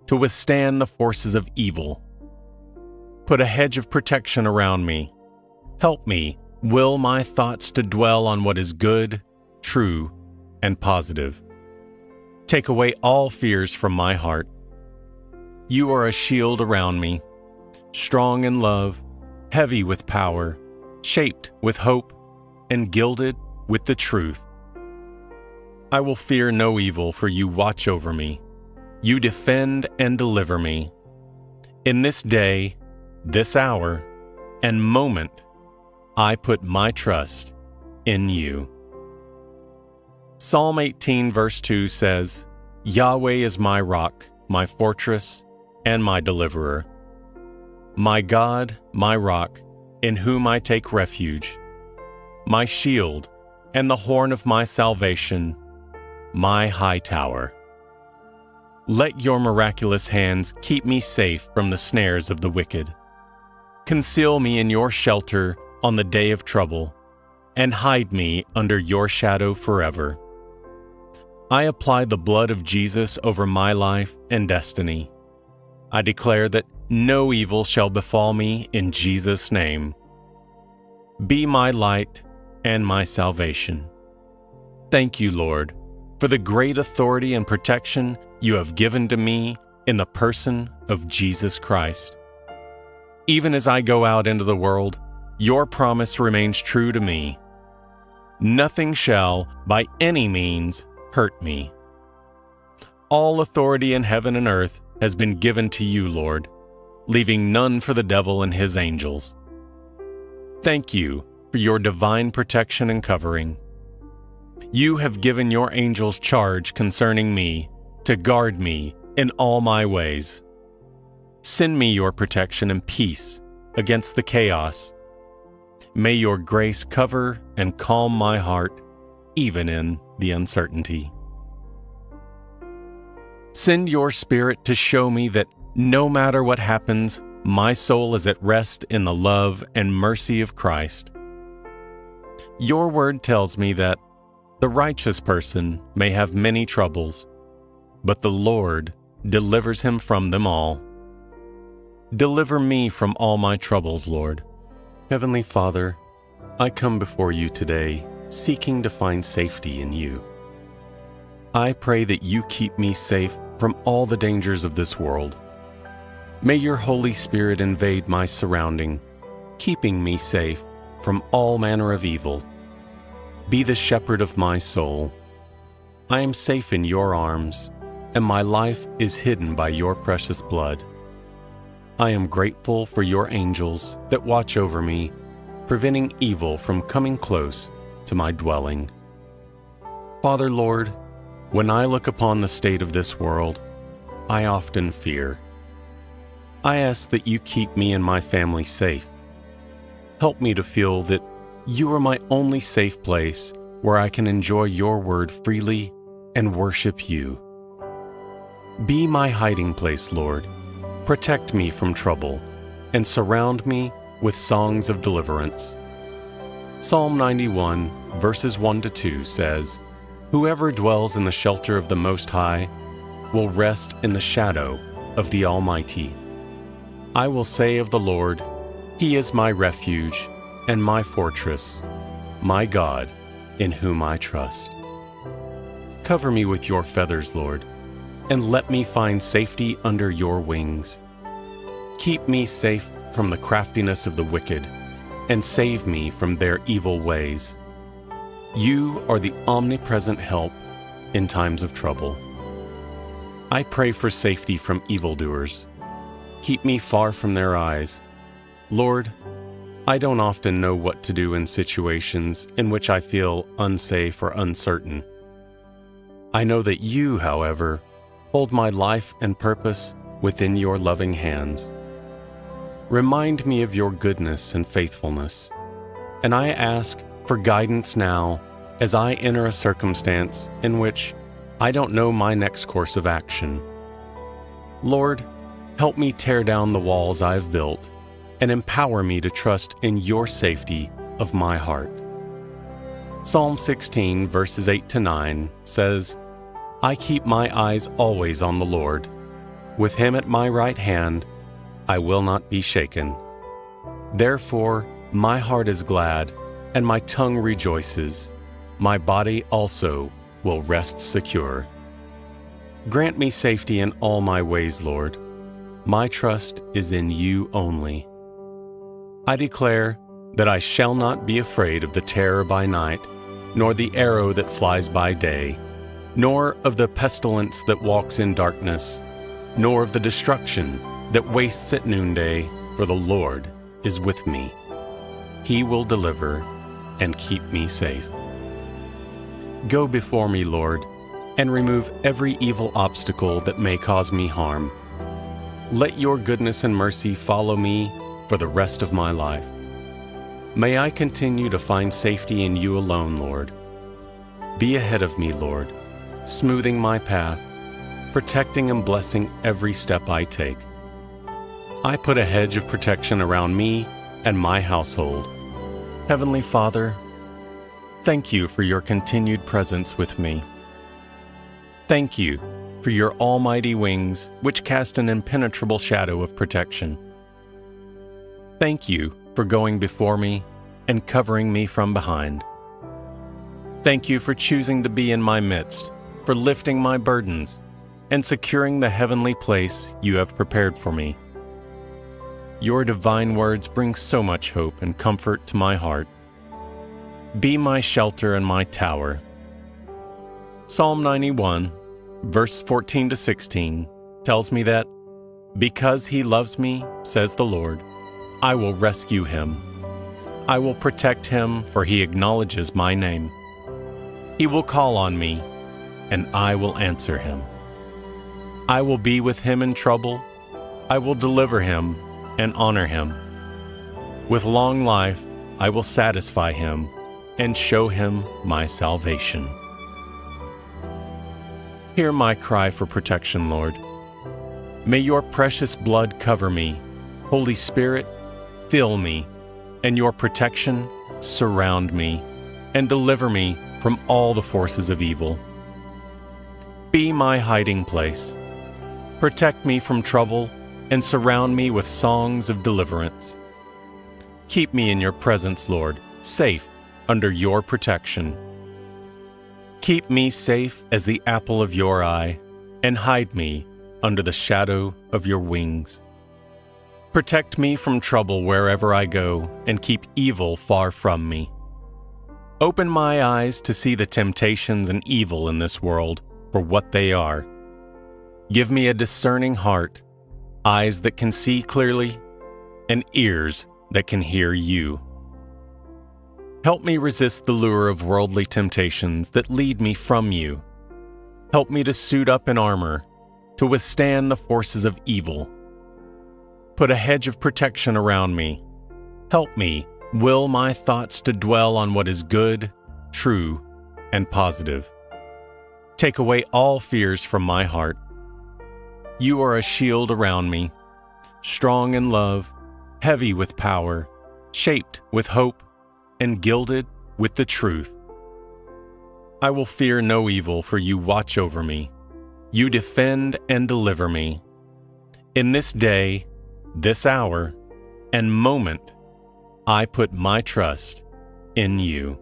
to withstand the forces of evil. Put a hedge of protection around me. Help me will my thoughts to dwell on what is good, true, and positive. Take away all fears from my heart. You are a shield around me, strong in love, heavy with power, shaped with hope, and gilded with the truth. I will fear no evil, for you watch over me. You defend and deliver me. In this day, this hour, and moment, I put my trust in you. Psalm 18, verse 2 says, Yahweh is my rock, my fortress, and my deliverer. My God, my rock, in whom I take refuge my shield, and the horn of my salvation, my high tower. Let your miraculous hands keep me safe from the snares of the wicked. Conceal me in your shelter on the day of trouble, and hide me under your shadow forever. I apply the blood of Jesus over my life and destiny. I declare that no evil shall befall me in Jesus' name. Be my light and my salvation. Thank you, Lord, for the great authority and protection you have given to me in the person of Jesus Christ. Even as I go out into the world, your promise remains true to me. Nothing shall, by any means, hurt me. All authority in heaven and earth has been given to you, Lord, leaving none for the devil and his angels. Thank you for your divine protection and covering. You have given your angels charge concerning me to guard me in all my ways. Send me your protection and peace against the chaos. May your grace cover and calm my heart, even in the uncertainty. Send your Spirit to show me that no matter what happens, my soul is at rest in the love and mercy of Christ. Your word tells me that the righteous person may have many troubles, but the Lord delivers him from them all. Deliver me from all my troubles, Lord. Heavenly Father, I come before you today seeking to find safety in you. I pray that you keep me safe from all the dangers of this world. May your Holy Spirit invade my surrounding, keeping me safe from all manner of evil. Be the shepherd of my soul. I am safe in your arms, and my life is hidden by your precious blood. I am grateful for your angels that watch over me, preventing evil from coming close to my dwelling. Father Lord, when I look upon the state of this world, I often fear. I ask that you keep me and my family safe. Help me to feel that you are my only safe place where I can enjoy your word freely and worship you. Be my hiding place, Lord. Protect me from trouble and surround me with songs of deliverance. Psalm 91, verses 1 to 2 says, Whoever dwells in the shelter of the Most High will rest in the shadow of the Almighty. I will say of the Lord, He is my refuge and my fortress, my God, in whom I trust. Cover me with your feathers, Lord, and let me find safety under your wings. Keep me safe from the craftiness of the wicked, and save me from their evil ways. You are the omnipresent help in times of trouble. I pray for safety from evildoers. Keep me far from their eyes. Lord, I don't often know what to do in situations in which I feel unsafe or uncertain. I know that you, however, hold my life and purpose within your loving hands. Remind me of your goodness and faithfulness, and I ask for guidance now as I enter a circumstance in which I don't know my next course of action. Lord, help me tear down the walls I've built and empower me to trust in your safety of my heart. Psalm 16, verses 8 to 9 says, I keep my eyes always on the Lord. With him at my right hand, I will not be shaken. Therefore, my heart is glad, and my tongue rejoices. My body also will rest secure. Grant me safety in all my ways, Lord. My trust is in you only. I declare that I shall not be afraid of the terror by night, nor the arrow that flies by day, nor of the pestilence that walks in darkness, nor of the destruction that wastes at noonday, for the Lord is with me. He will deliver and keep me safe. Go before me, Lord, and remove every evil obstacle that may cause me harm. Let your goodness and mercy follow me for the rest of my life. May I continue to find safety in you alone, Lord. Be ahead of me, Lord, smoothing my path, protecting and blessing every step I take. I put a hedge of protection around me and my household. Heavenly Father, thank you for your continued presence with me. Thank you for your almighty wings, which cast an impenetrable shadow of protection. Thank you for going before me and covering me from behind. Thank you for choosing to be in my midst, for lifting my burdens, and securing the heavenly place you have prepared for me. Your divine words bring so much hope and comfort to my heart. Be my shelter and my tower. Psalm 91, verse 14 to 16, tells me that, Because he loves me, says the Lord, I will rescue him. I will protect him, for he acknowledges my name. He will call on me, and I will answer him. I will be with him in trouble. I will deliver him and honor him. With long life, I will satisfy him and show him my salvation. Hear my cry for protection, Lord. May your precious blood cover me. Holy Spirit, fill me, and your protection surround me, and deliver me from all the forces of evil. Be my hiding place. Protect me from trouble and surround me with songs of deliverance. Keep me in your presence, Lord, safe under your protection. Keep me safe as the apple of your eye, and hide me under the shadow of your wings. Protect me from trouble wherever I go, and keep evil far from me. Open my eyes to see the temptations and evil in this world for what they are. Give me a discerning heart, eyes that can see clearly, and ears that can hear you. Help me resist the lure of worldly temptations that lead me from you. Help me to suit up in armor, to withstand the forces of evil. Put a hedge of protection around me. Help me will my thoughts to dwell on what is good, true, and positive. Take away all fears from my heart. You are a shield around me, strong in love, heavy with power, shaped with hope, and gilded with the truth. I will fear no evil, for you watch over me. You defend and deliver me. In this day, this hour, and moment, I put my trust in you.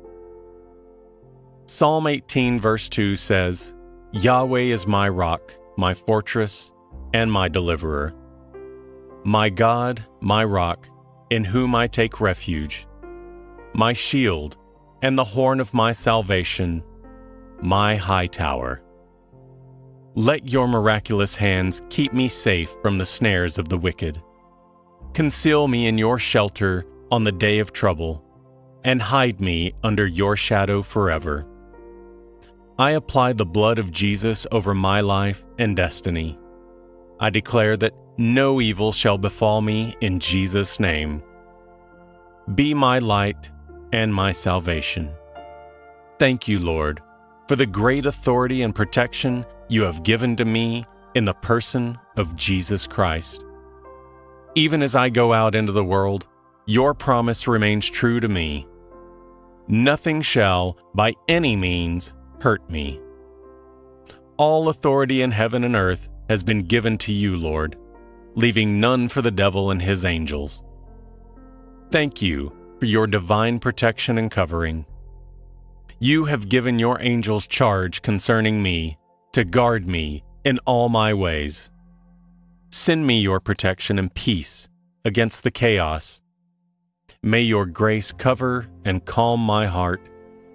Psalm 18, verse 2 says, Yahweh is my rock, my fortress, and my deliverer. My God, my rock, in whom I take refuge, my shield, and the horn of my salvation, my high tower. Let your miraculous hands keep me safe from the snares of the wicked. Conceal me in your shelter on the day of trouble, and hide me under your shadow forever. I apply the blood of Jesus over my life and destiny. I declare that no evil shall befall me in Jesus' name. Be my light and my salvation. Thank you, Lord, for the great authority and protection you have given to me in the person of Jesus Christ. Even as I go out into the world, your promise remains true to me. Nothing shall, by any means, hurt me. All authority in heaven and earth has been given to you, Lord, leaving none for the devil and his angels. Thank you for your divine protection and covering. You have given your angels charge concerning me to guard me in all my ways. Send me your protection and peace against the chaos. May your grace cover and calm my heart,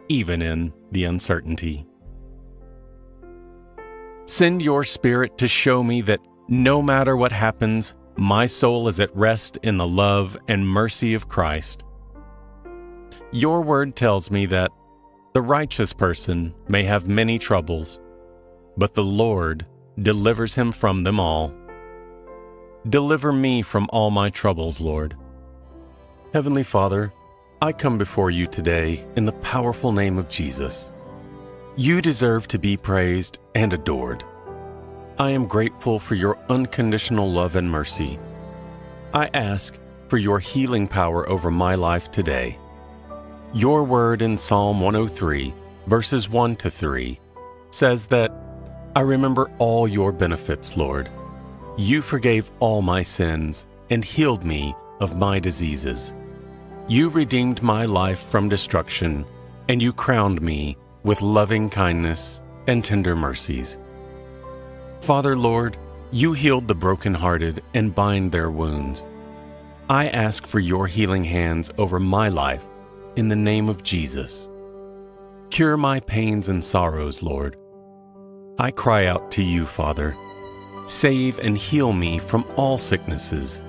even in the uncertainty. Send your Spirit to show me that no matter what happens, my soul is at rest in the love and mercy of Christ. Your word tells me that the righteous person may have many troubles, but the Lord delivers him from them all. Deliver me from all my troubles, Lord. Heavenly Father, I come before you today in the powerful name of Jesus. You deserve to be praised and adored. I am grateful for your unconditional love and mercy. I ask for your healing power over my life today. Your word in Psalm 103, verses 1 to 3, says that I remember all your benefits, Lord. You forgave all my sins and healed me of my diseases. You redeemed my life from destruction, and you crowned me with loving kindness and tender mercies. Father, Lord, you healed the brokenhearted and bind their wounds. I ask for your healing hands over my life in the name of Jesus. Cure my pains and sorrows, Lord. I cry out to you, Father. Save and heal me from all sicknesses.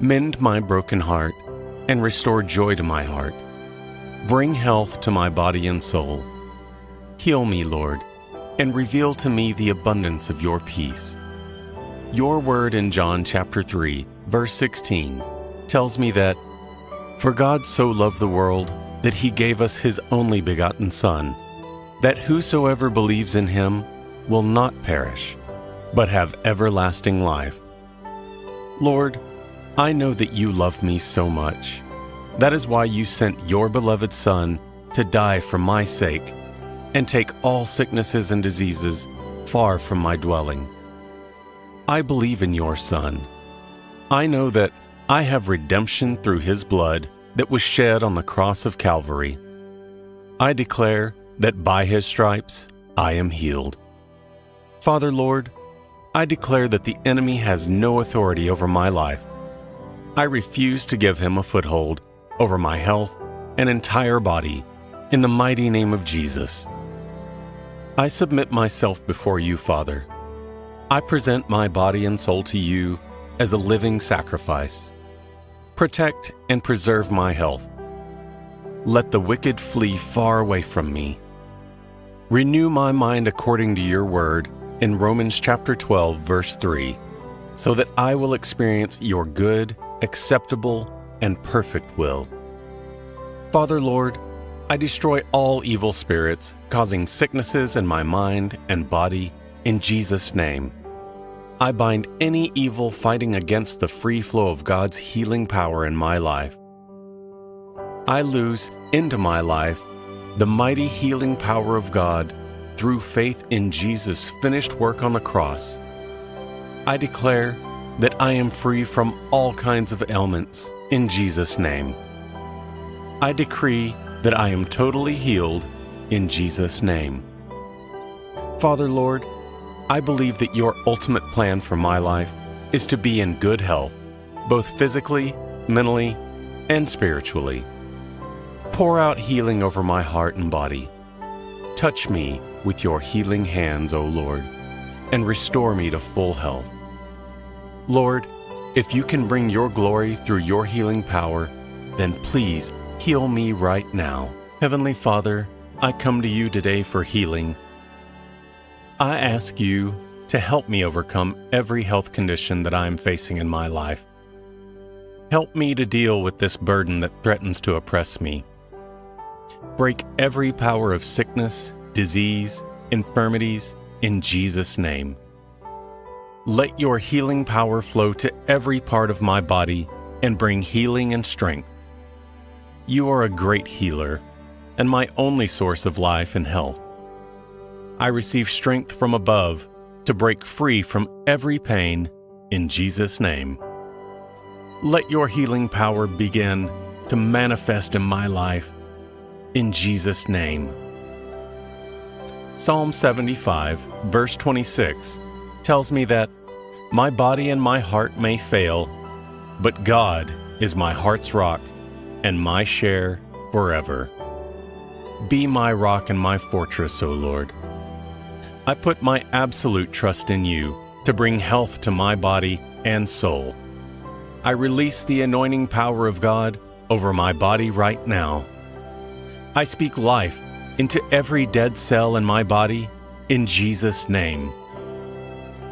Mend my broken heart and restore joy to my heart. Bring health to my body and soul. Heal me, Lord, and reveal to me the abundance of your peace. Your word in John chapter 3, verse 16, tells me that, For God so loved the world that he gave us his only begotten Son, that whosoever believes in him will not perish, but have everlasting life. Lord, I know that you love me so much. That is why you sent your beloved Son to die for my sake and take all sicknesses and diseases far from my dwelling. I believe in your Son. I know that I have redemption through his blood that was shed on the cross of Calvary. I declare that by his stripes I am healed. Father Lord, I declare that the enemy has no authority over my life. I refuse to give him a foothold over my health and entire body in the mighty name of Jesus. I submit myself before you, Father. I present my body and soul to you as a living sacrifice. Protect and preserve my health. Let the wicked flee far away from me. Renew my mind according to your word in Romans chapter 12, verse 3, so that I will experience your good, acceptable, and perfect will. Father Lord, I destroy all evil spirits causing sicknesses in my mind and body in Jesus' name. I bind any evil fighting against the free flow of God's healing power in my life. I lose into my life the mighty healing power of God through faith in Jesus' finished work on the cross. I declare that I am free from all kinds of ailments in Jesus' name. I decree that I am totally healed in Jesus' name. Father, Lord, I believe that your ultimate plan for my life is to be in good health, both physically, mentally, and spiritually. Pour out healing over my heart and body. Touch me with your healing hands, O Lord, and restore me to full health. Lord, if you can bring your glory through your healing power, then please Heal me right now. Heavenly Father, I come to you today for healing. I ask you to help me overcome every health condition that I am facing in my life. Help me to deal with this burden that threatens to oppress me. Break every power of sickness, disease, infirmities in Jesus' name. Let your healing power flow to every part of my body and bring healing and strength. You are a great healer and my only source of life and health. I receive strength from above to break free from every pain in Jesus' name. Let your healing power begin to manifest in my life in Jesus' name. Psalm 75, verse 26, tells me that my body and my heart may fail, but God is my heart's rock and my share forever. Be my rock and my fortress, O Lord. I put my absolute trust in you to bring health to my body and soul. I release the anointing power of God over my body right now. I speak life into every dead cell in my body in Jesus' name.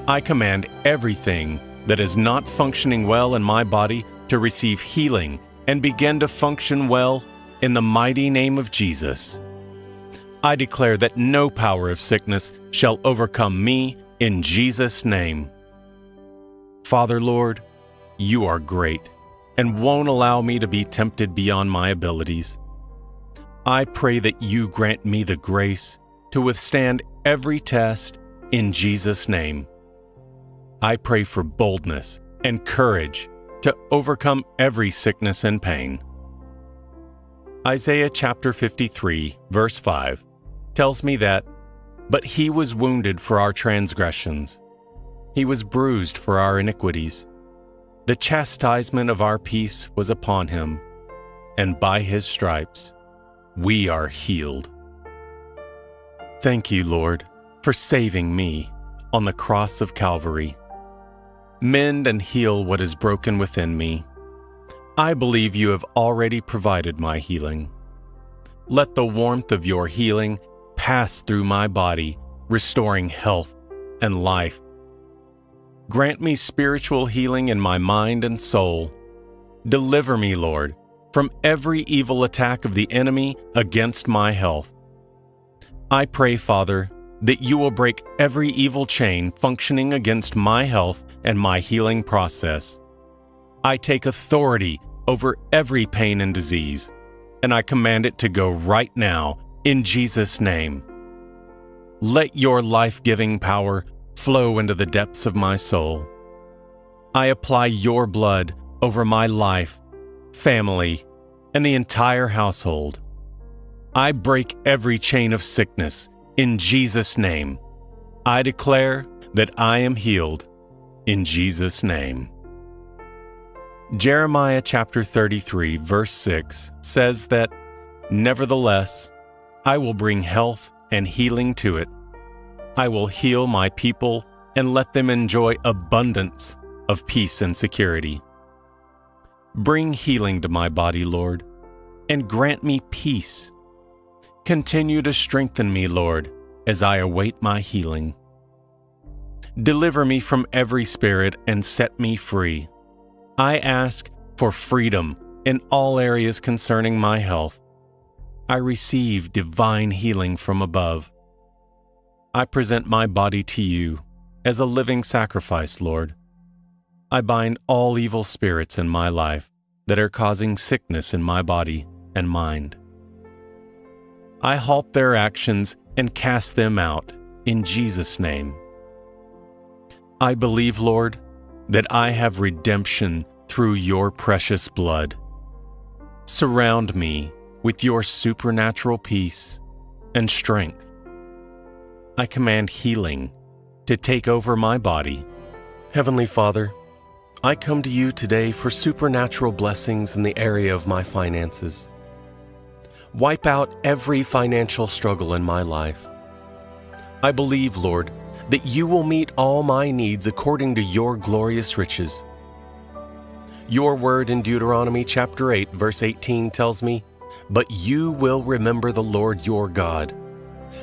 I command everything that is not functioning well in my body to receive healing and begin to function well in the mighty name of Jesus. I declare that no power of sickness shall overcome me in Jesus' name. Father, Lord, you are great and won't allow me to be tempted beyond my abilities. I pray that you grant me the grace to withstand every test in Jesus' name. I pray for boldness and courage to overcome every sickness and pain. Isaiah chapter 53, verse 5, tells me that, But he was wounded for our transgressions, he was bruised for our iniquities. The chastisement of our peace was upon him, and by his stripes we are healed. Thank you, Lord, for saving me on the cross of Calvary. Mend and heal what is broken within me. I believe you have already provided my healing. Let the warmth of your healing pass through my body, restoring health and life. Grant me spiritual healing in my mind and soul. Deliver me, Lord, from every evil attack of the enemy against my health. I pray, Father, that you will break every evil chain functioning against my health and my healing process. I take authority over every pain and disease, and I command it to go right now in Jesus' name. Let your life giving power flow into the depths of my soul. I apply your blood over my life, family, and the entire household. I break every chain of sickness in Jesus' name. I declare that I am healed in Jesus' name. Jeremiah chapter 33, verse 6 says that, Nevertheless, I will bring health and healing to it. I will heal my people and let them enjoy abundance of peace and security. Bring healing to my body, Lord, and grant me peace. Continue to strengthen me, Lord, as I await my healing. Deliver me from every spirit and set me free. I ask for freedom in all areas concerning my health. I receive divine healing from above. I present my body to you as a living sacrifice, Lord. I bind all evil spirits in my life that are causing sickness in my body and mind. I halt their actions and cast them out in Jesus' name. I believe, Lord, that I have redemption through your precious blood. Surround me with your supernatural peace and strength. I command healing to take over my body. Heavenly Father, I come to you today for supernatural blessings in the area of my finances. Wipe out every financial struggle in my life. I believe, Lord, that you will meet all my needs according to your glorious riches. Your word in Deuteronomy chapter 8, verse 18 tells me, but you will remember the Lord your God,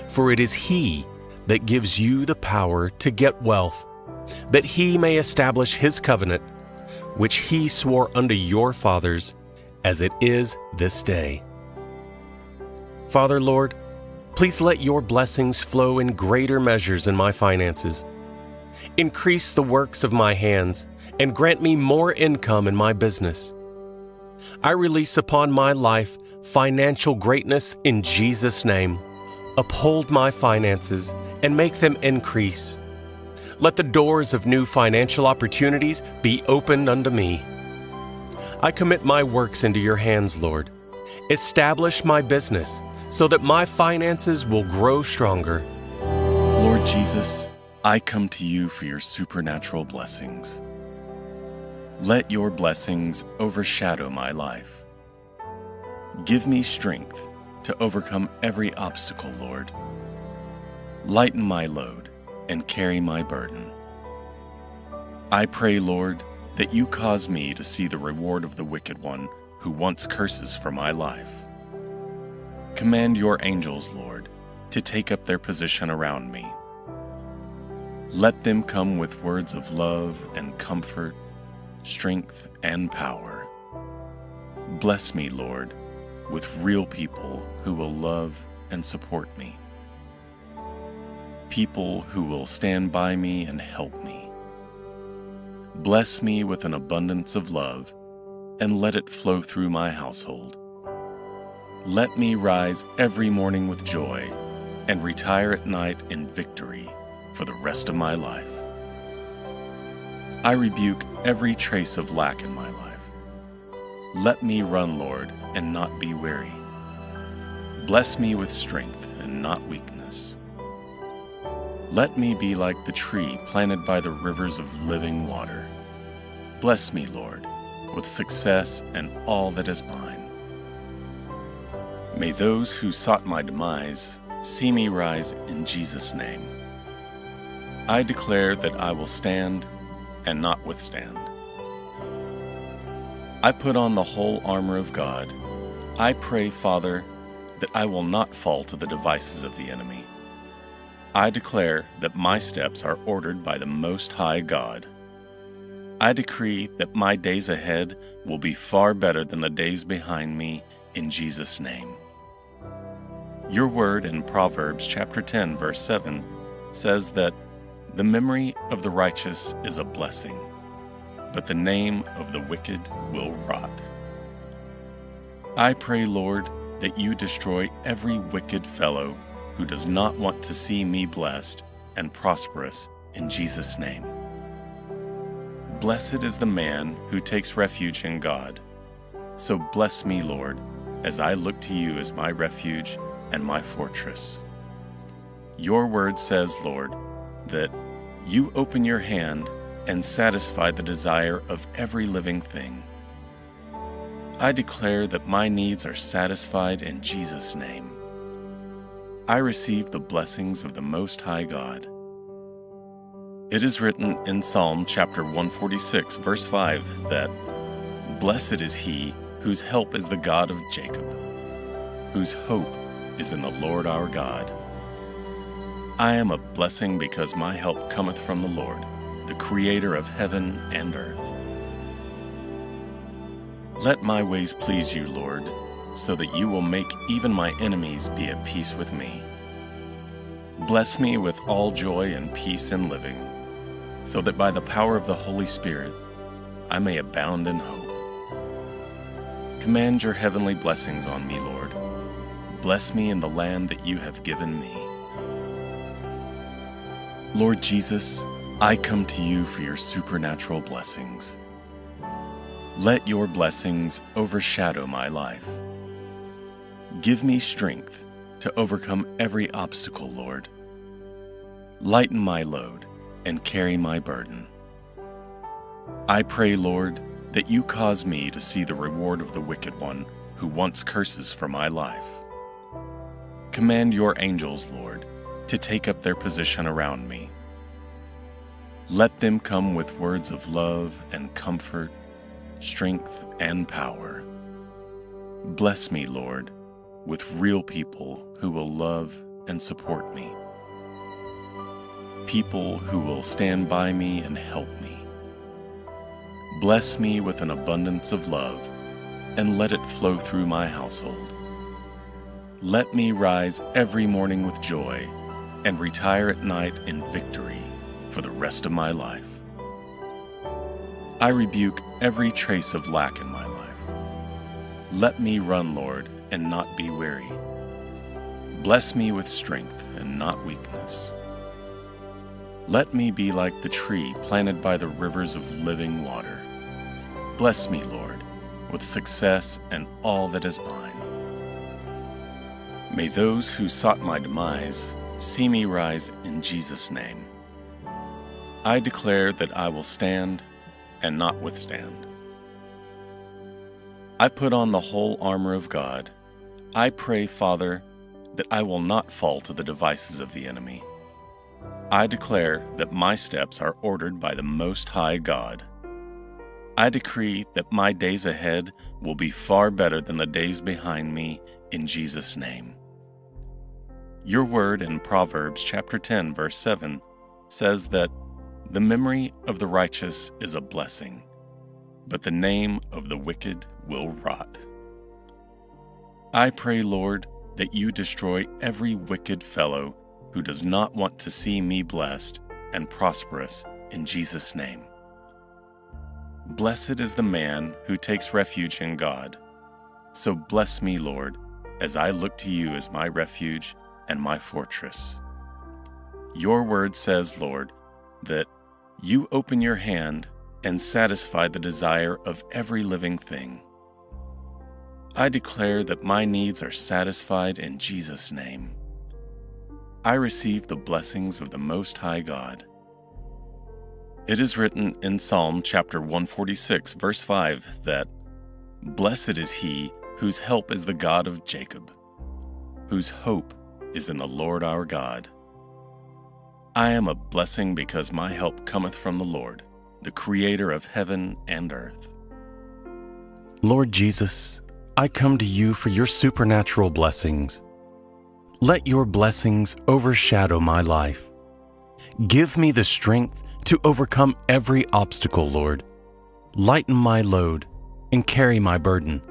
for it is He that gives you the power to get wealth, that He may establish His covenant, which He swore unto your fathers, as it is this day. Father, Lord, please let your blessings flow in greater measures in my finances. Increase the works of my hands and grant me more income in my business. I release upon my life financial greatness in Jesus' name. Uphold my finances and make them increase. Let the doors of new financial opportunities be opened unto me. I commit my works into your hands, Lord. Establish my business so that my finances will grow stronger. Lord Jesus, I come to you for your supernatural blessings. Let your blessings overshadow my life. Give me strength to overcome every obstacle, Lord. Lighten my load and carry my burden. I pray, Lord, that you cause me to see the reward of the wicked one who wants curses for my life. Command your angels, Lord, to take up their position around me. Let them come with words of love and comfort, strength and power. Bless me, Lord, with real people who will love and support me. People who will stand by me and help me. Bless me with an abundance of love and let it flow through my household. Let me rise every morning with joy and retire at night in victory for the rest of my life. I rebuke every trace of lack in my life. Let me run, Lord, and not be weary. Bless me with strength and not weakness. Let me be like the tree planted by the rivers of living water. Bless me, Lord, with success and all that is mine. May those who sought my demise see me rise in Jesus' name. I declare that I will stand and not withstand. I put on the whole armor of God. I pray, Father, that I will not fall to the devices of the enemy. I declare that my steps are ordered by the Most High God. I decree that my days ahead will be far better than the days behind me in Jesus' name. Your word in Proverbs chapter 10 verse 7 says that the memory of the righteous is a blessing, but the name of the wicked will rot. I pray, Lord, that you destroy every wicked fellow who does not want to see me blessed and prosperous in Jesus' name. Blessed is the man who takes refuge in God. So bless me, Lord, as I look to you as my refuge and my fortress. Your word says, Lord, that you open your hand and satisfy the desire of every living thing. I declare that my needs are satisfied in Jesus' name. I receive the blessings of the Most High God. It is written in Psalm chapter 146, verse 5, that Blessed is he whose help is the God of Jacob, whose hope is in the Lord our God. I am a blessing because my help cometh from the Lord, the Creator of heaven and earth. Let my ways please you, Lord, so that you will make even my enemies be at peace with me. Bless me with all joy and peace in living, so that by the power of the Holy Spirit I may abound in hope. Command your heavenly blessings on me, Lord. Bless me in the land that you have given me. Lord Jesus, I come to you for your supernatural blessings. Let your blessings overshadow my life. Give me strength to overcome every obstacle, Lord. Lighten my load and carry my burden. I pray, Lord, that you cause me to see the reward of the wicked one who wants curses for my life. Command your angels, Lord, to take up their position around me. Let them come with words of love and comfort, strength and power. Bless me, Lord, with real people who will love and support me. People who will stand by me and help me. Bless me with an abundance of love and let it flow through my household. Let me rise every morning with joy and retire at night in victory for the rest of my life. I rebuke every trace of lack in my life. Let me run, Lord, and not be weary. Bless me with strength and not weakness. Let me be like the tree planted by the rivers of living water. Bless me, Lord, with success and all that is mine. May those who sought my demise see me rise in Jesus' name. I declare that I will stand and not withstand. I put on the whole armor of God. I pray, Father, that I will not fall to the devices of the enemy. I declare that my steps are ordered by the Most High God. I decree that my days ahead will be far better than the days behind me in Jesus' name. Your word in Proverbs chapter 10 verse 7 says that the memory of the righteous is a blessing, but the name of the wicked will rot. I pray, Lord, that you destroy every wicked fellow who does not want to see me blessed and prosperous in Jesus' name. Blessed is the man who takes refuge in God. So bless me, Lord, as I look to you as my refuge and my fortress. Your word says, Lord, that you open your hand and satisfy the desire of every living thing. I declare that my needs are satisfied in Jesus' name. I receive the blessings of the Most High God. It is written in Psalm chapter 146, verse 5, that Blessed is he whose help is the God of Jacob, whose hope is in the Lord our God. I am a blessing because my help cometh from the Lord, the Creator of heaven and earth. Lord Jesus, I come to you for your supernatural blessings. Let your blessings overshadow my life. Give me the strength to overcome every obstacle, Lord. Lighten my load and carry my burden.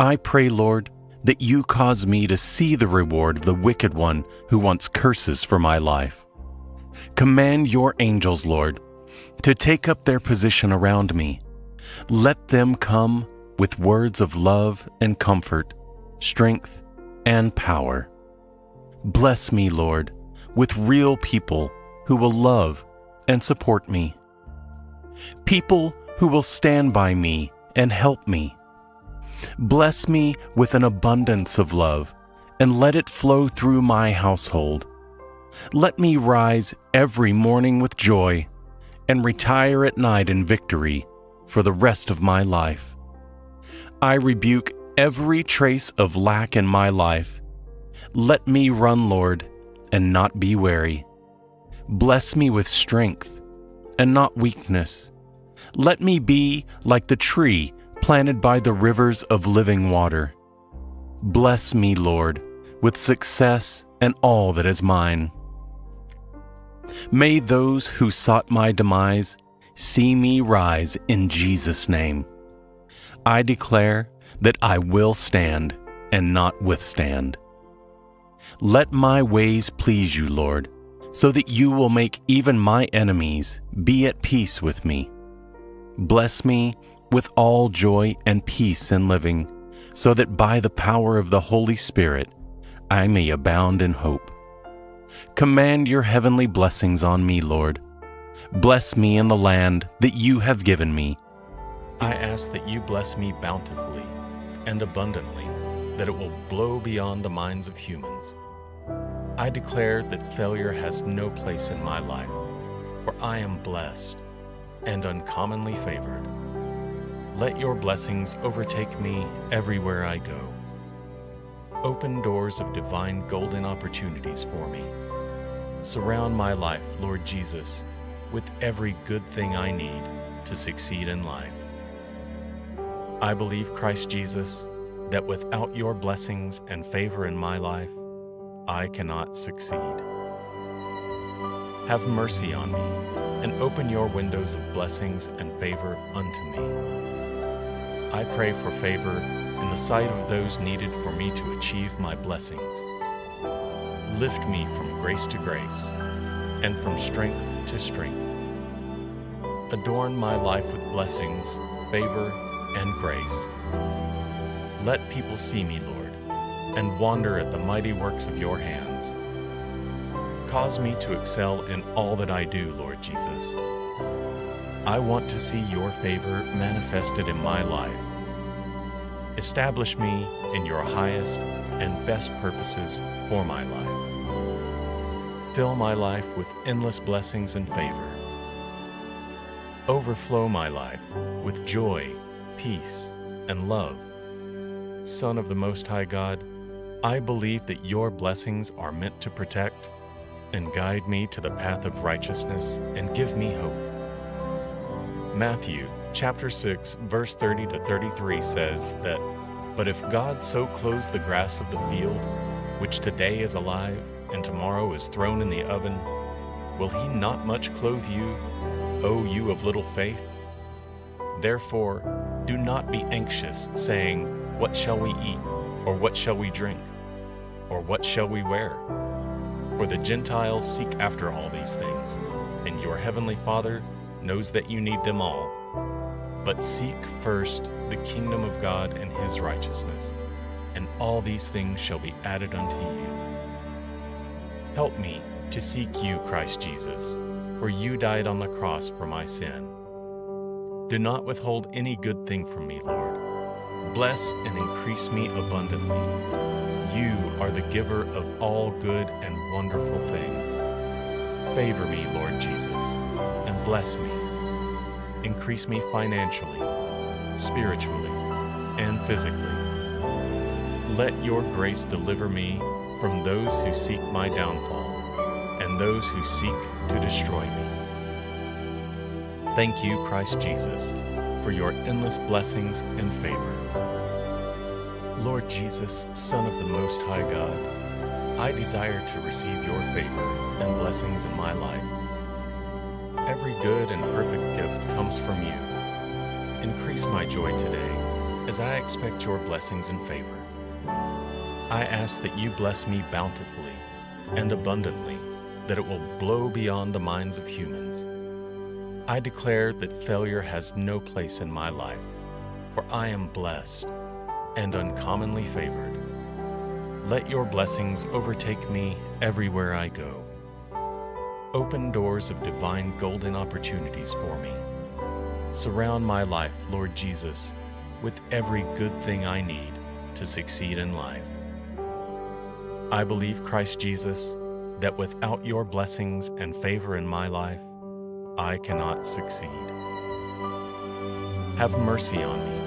I pray, Lord, that you cause me to see the reward of the wicked one who wants curses for my life. Command your angels, Lord, to take up their position around me. Let them come with words of love and comfort, strength and power. Bless me, Lord, with real people who will love and support me. People who will stand by me and help me. Bless me with an abundance of love and let it flow through my household. Let me rise every morning with joy and retire at night in victory for the rest of my life. I rebuke every trace of lack in my life. Let me run, Lord, and not be weary. Bless me with strength and not weakness. Let me be like the tree planted by the rivers of living water. Bless me, Lord, with success and all that is mine. May those who sought my demise see me rise in Jesus' name. I declare that I will stand and not withstand. Let my ways please you, Lord, so that you will make even my enemies be at peace with me. Bless me with all joy and peace in living, so that by the power of the Holy Spirit I may abound in hope. Command your heavenly blessings on me, Lord. Bless me in the land that you have given me. I ask that you bless me bountifully and abundantly, that it will blow beyond the minds of humans. I declare that failure has no place in my life, for I am blessed and uncommonly favored. Let your blessings overtake me everywhere I go. Open doors of divine golden opportunities for me. Surround my life, Lord Jesus, with every good thing I need to succeed in life. I believe, Christ Jesus, that without your blessings and favor in my life, I cannot succeed. Have mercy on me and open your windows of blessings and favor unto me. I pray for favor in the sight of those needed for me to achieve my blessings. Lift me from grace to grace and from strength to strength. Adorn my life with blessings, favor, and grace. Let people see me, Lord, and wonder at the mighty works of your hands. Cause me to excel in all that I do, Lord Jesus. I want to see your favor manifested in my life. Establish me in your highest and best purposes for my life. Fill my life with endless blessings and favor. Overflow my life with joy, peace, and love. Son of the Most High God, I believe that your blessings are meant to protect and guide me to the path of righteousness and give me hope. Matthew chapter 6 verse 30 to 33 says that but if God so clothes the grass of the field which today is alive and tomorrow is thrown in the oven will he not much clothe you o you of little faith? Therefore do not be anxious saying what shall we eat or what shall we drink or what shall we wear for the Gentiles seek after all these things, and your heavenly Father knows that you need them all. But seek first the kingdom of God and his righteousness, and all these things shall be added unto you. Help me to seek you, Christ Jesus, for you died on the cross for my sin. Do not withhold any good thing from me, Lord. Bless and increase me abundantly. You are the giver of all good and wonderful things. Favor me, Lord Jesus, and bless me. Increase me financially, spiritually, and physically. Let your grace deliver me from those who seek my downfall, and those who seek to destroy me. Thank you, Christ Jesus, for your endless blessings and favor. Lord Jesus, Son of the Most High God, I desire to receive your favor and blessings in my life. Every good and perfect gift comes from you. Increase my joy today as I expect your blessings and favor. I ask that you bless me bountifully and abundantly, that it will blow beyond the minds of humans. I declare that failure has no place in my life, for I am blessed and uncommonly favored. Let your blessings overtake me everywhere I go. Open doors of divine golden opportunities for me. Surround my life, Lord Jesus, with every good thing I need to succeed in life. I believe, Christ Jesus, that without your blessings and favor in my life, I cannot succeed. Have mercy on me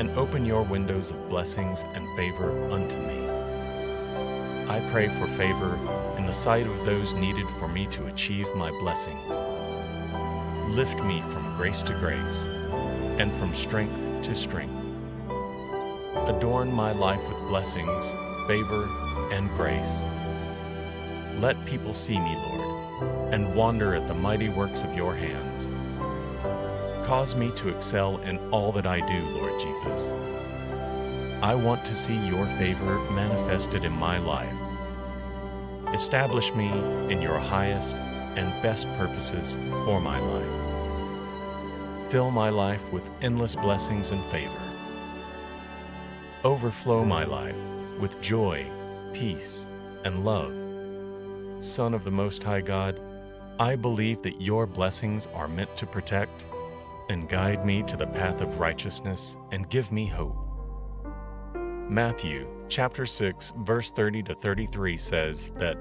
and open your windows of blessings and favor unto me. I pray for favor in the sight of those needed for me to achieve my blessings. Lift me from grace to grace and from strength to strength. Adorn my life with blessings, favor, and grace. Let people see me, Lord, and wonder at the mighty works of your hands. Cause me to excel in all that I do, Lord Jesus. I want to see your favor manifested in my life. Establish me in your highest and best purposes for my life. Fill my life with endless blessings and favor. Overflow my life with joy, peace, and love. Son of the Most High God, I believe that your blessings are meant to protect and guide me to the path of righteousness and give me hope. Matthew chapter 6 verse 30 to 33 says that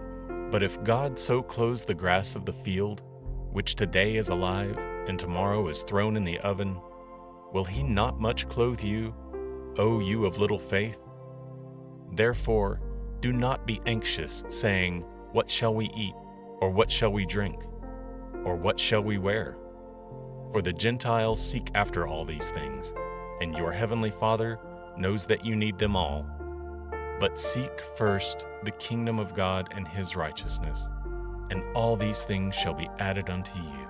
but if God so clothes the grass of the field which today is alive and tomorrow is thrown in the oven will he not much clothe you o you of little faith therefore do not be anxious saying what shall we eat or what shall we drink or what shall we wear for the Gentiles seek after all these things and your heavenly Father knows that you need them all. But seek first the kingdom of God and his righteousness, and all these things shall be added unto you.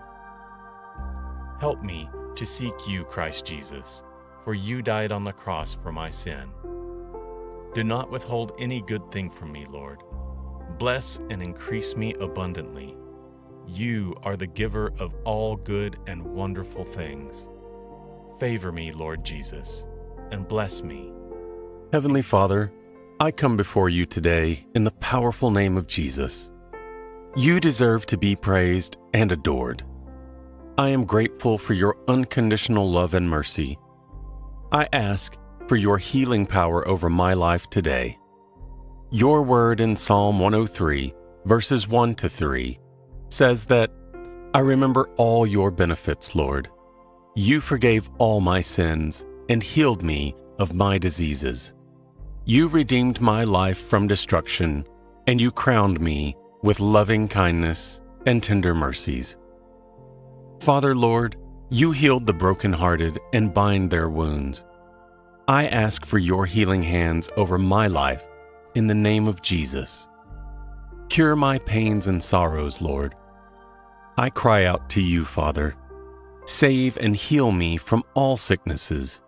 Help me to seek you, Christ Jesus, for you died on the cross for my sin. Do not withhold any good thing from me, Lord. Bless and increase me abundantly. You are the giver of all good and wonderful things. Favor me, Lord Jesus and bless me. Heavenly Father, I come before you today in the powerful name of Jesus. You deserve to be praised and adored. I am grateful for your unconditional love and mercy. I ask for your healing power over my life today. Your word in Psalm 103, verses 1 to 3, says that I remember all your benefits, Lord. You forgave all my sins and healed me of my diseases. You redeemed my life from destruction, and you crowned me with loving kindness and tender mercies. Father, Lord, you healed the brokenhearted and bind their wounds. I ask for your healing hands over my life in the name of Jesus. Cure my pains and sorrows, Lord. I cry out to you, Father. Save and heal me from all sicknesses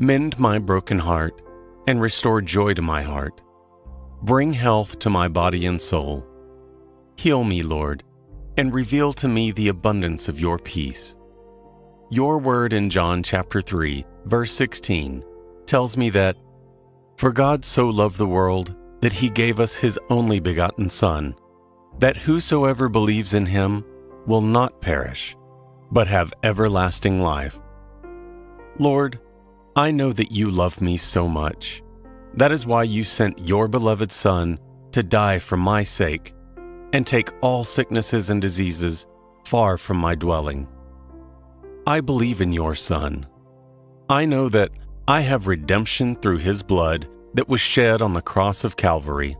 Mend my broken heart and restore joy to my heart. Bring health to my body and soul. Heal me, Lord, and reveal to me the abundance of your peace. Your word in John chapter 3, verse 16, tells me that, For God so loved the world that he gave us his only begotten Son, that whosoever believes in him will not perish, but have everlasting life. Lord, I know that you love me so much. That is why you sent your beloved Son to die for my sake and take all sicknesses and diseases far from my dwelling. I believe in your Son. I know that I have redemption through his blood that was shed on the cross of Calvary.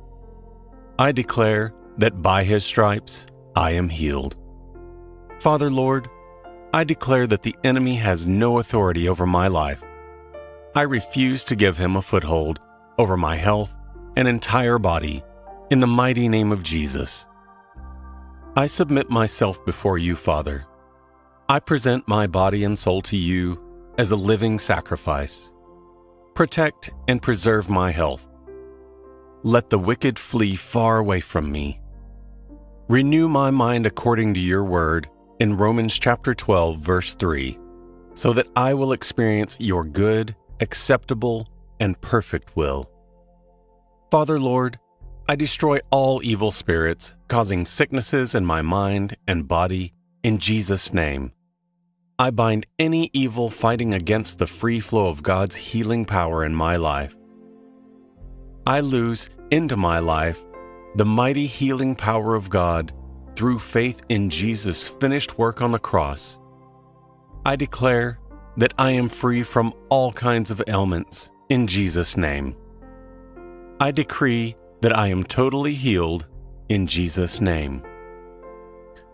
I declare that by his stripes I am healed. Father Lord, I declare that the enemy has no authority over my life. I refuse to give him a foothold over my health and entire body in the mighty name of Jesus. I submit myself before you, Father. I present my body and soul to you as a living sacrifice. Protect and preserve my health. Let the wicked flee far away from me. Renew my mind according to your word in Romans chapter 12, verse 3, so that I will experience your good, acceptable, and perfect will. Father Lord, I destroy all evil spirits causing sicknesses in my mind and body in Jesus' name. I bind any evil fighting against the free flow of God's healing power in my life. I lose into my life the mighty healing power of God through faith in Jesus' finished work on the cross, I declare that I am free from all kinds of ailments in Jesus' name. I decree that I am totally healed in Jesus' name.